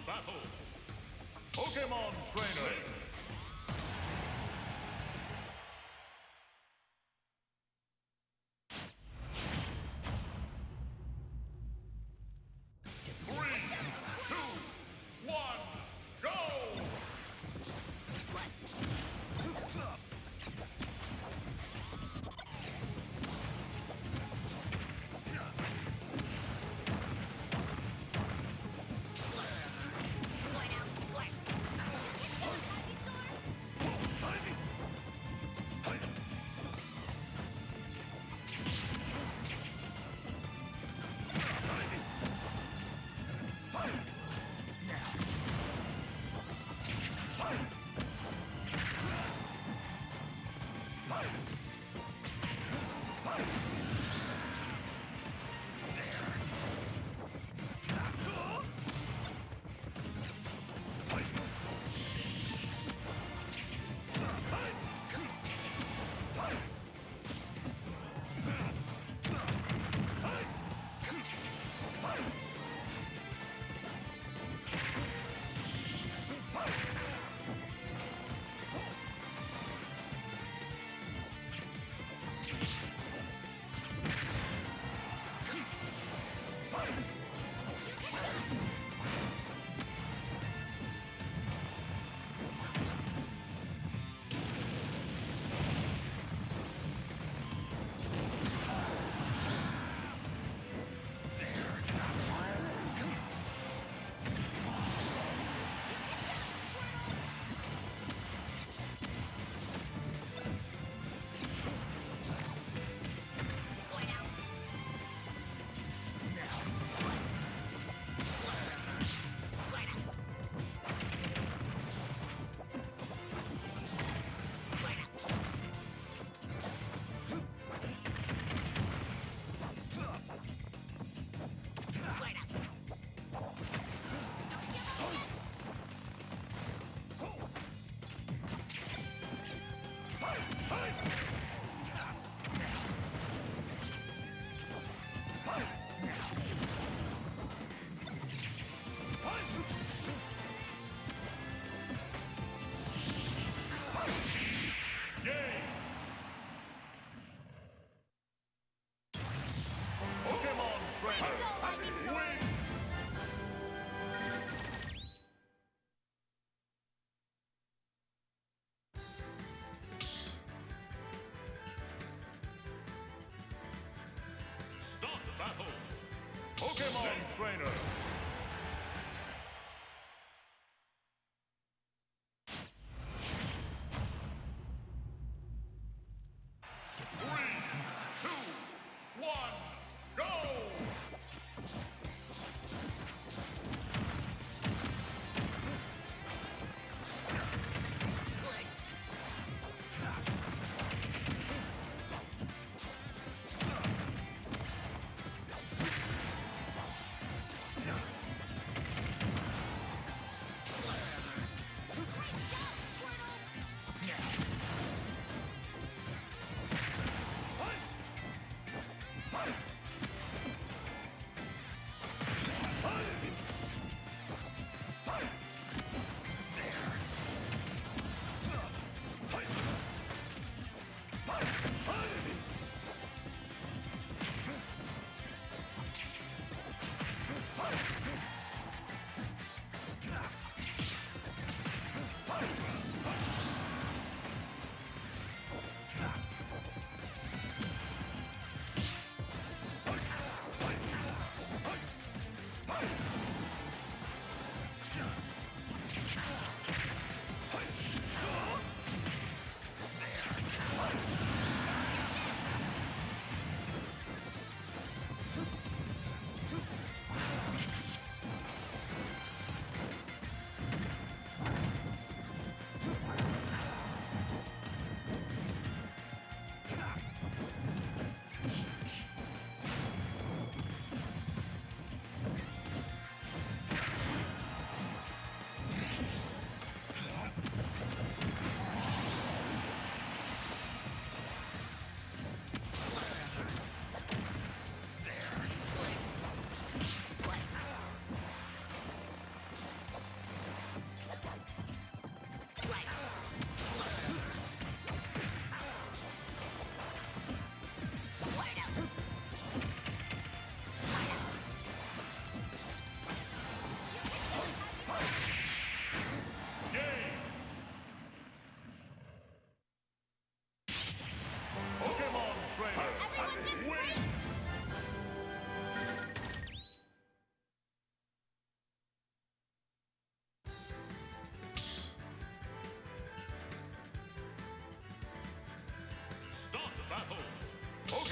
Battle. Pokemon Trainer.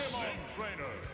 Pokemon Trainer.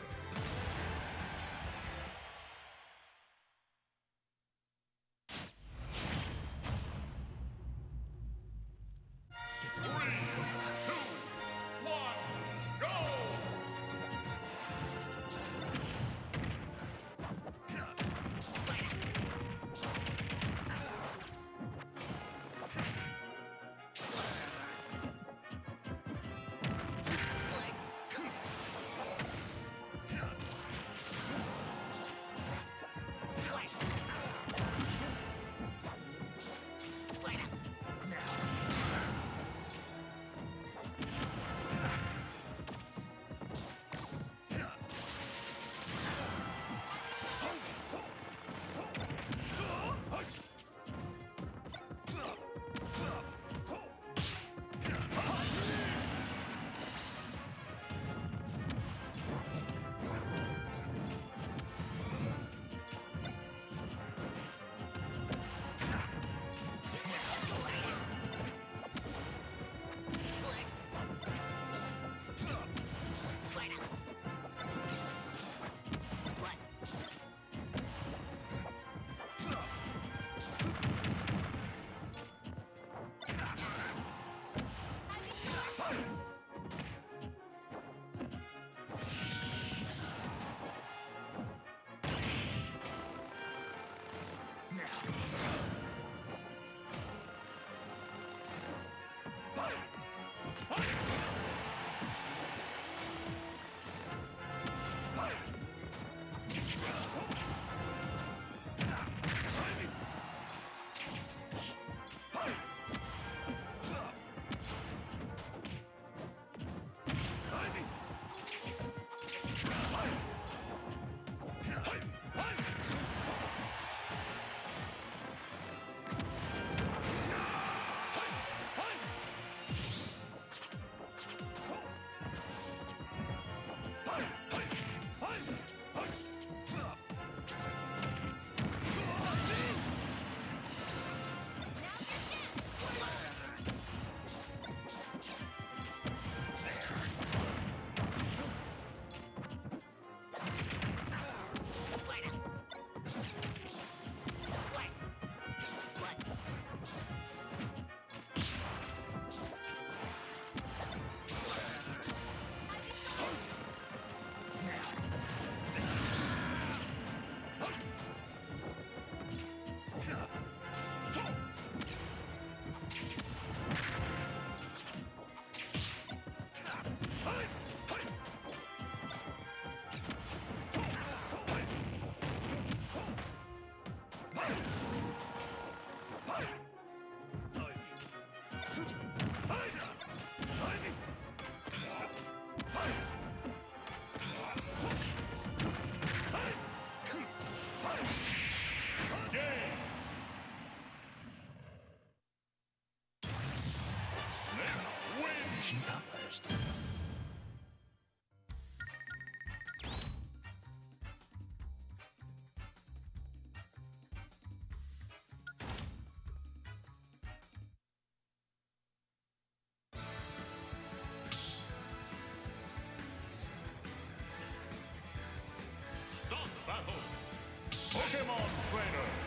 Pokemon Trainer.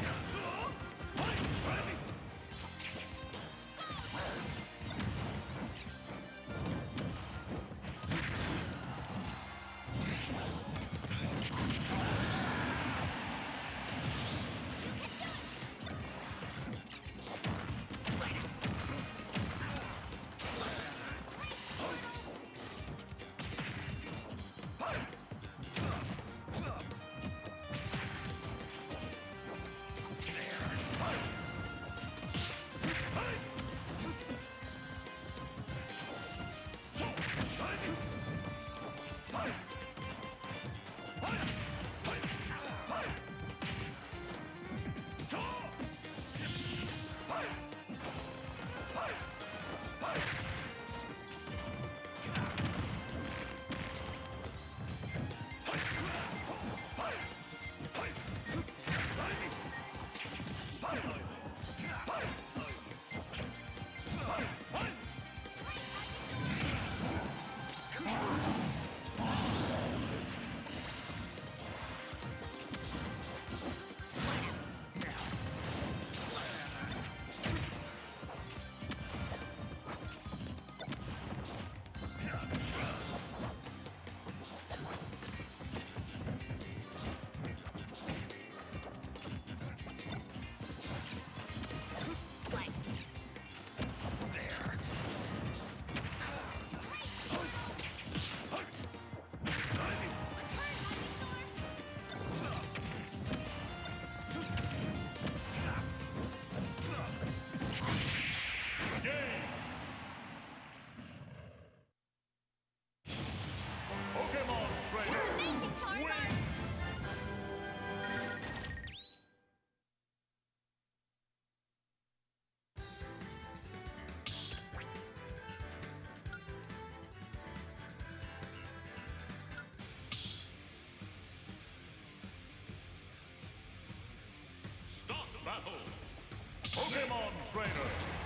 Game. Battle. Pokemon Trainer.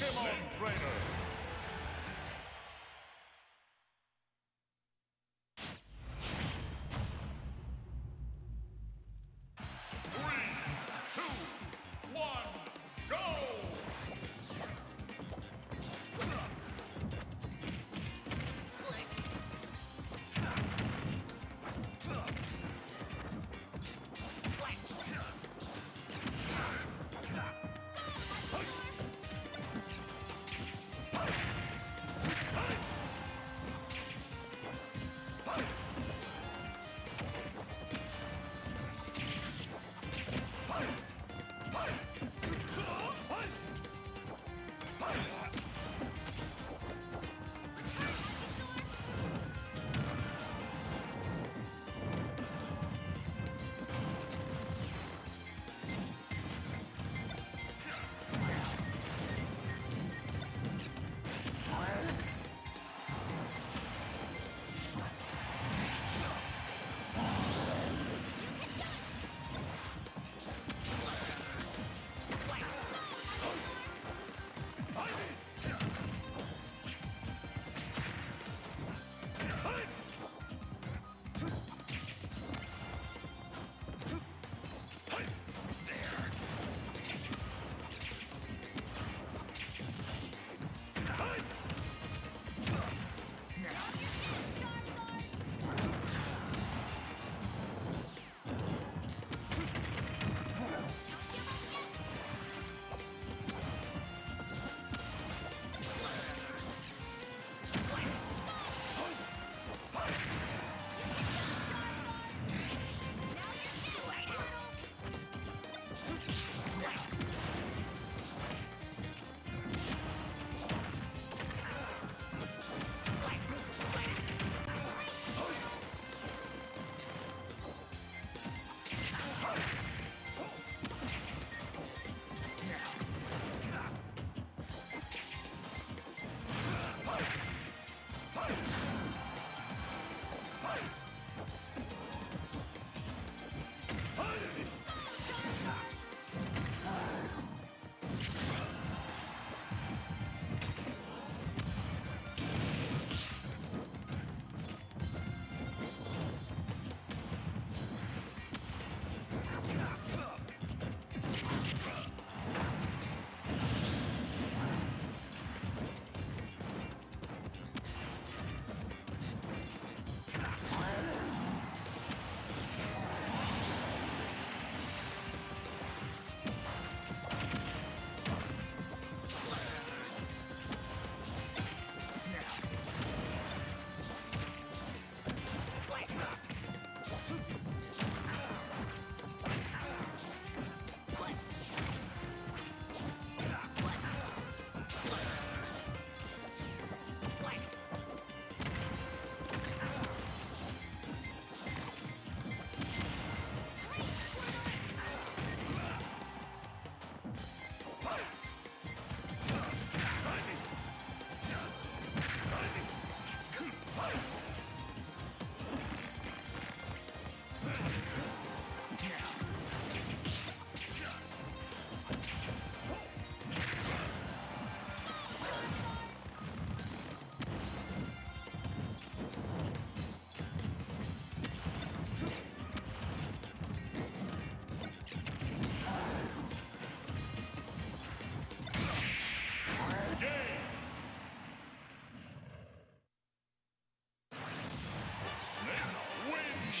Come on.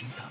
Snake wins. She got worst.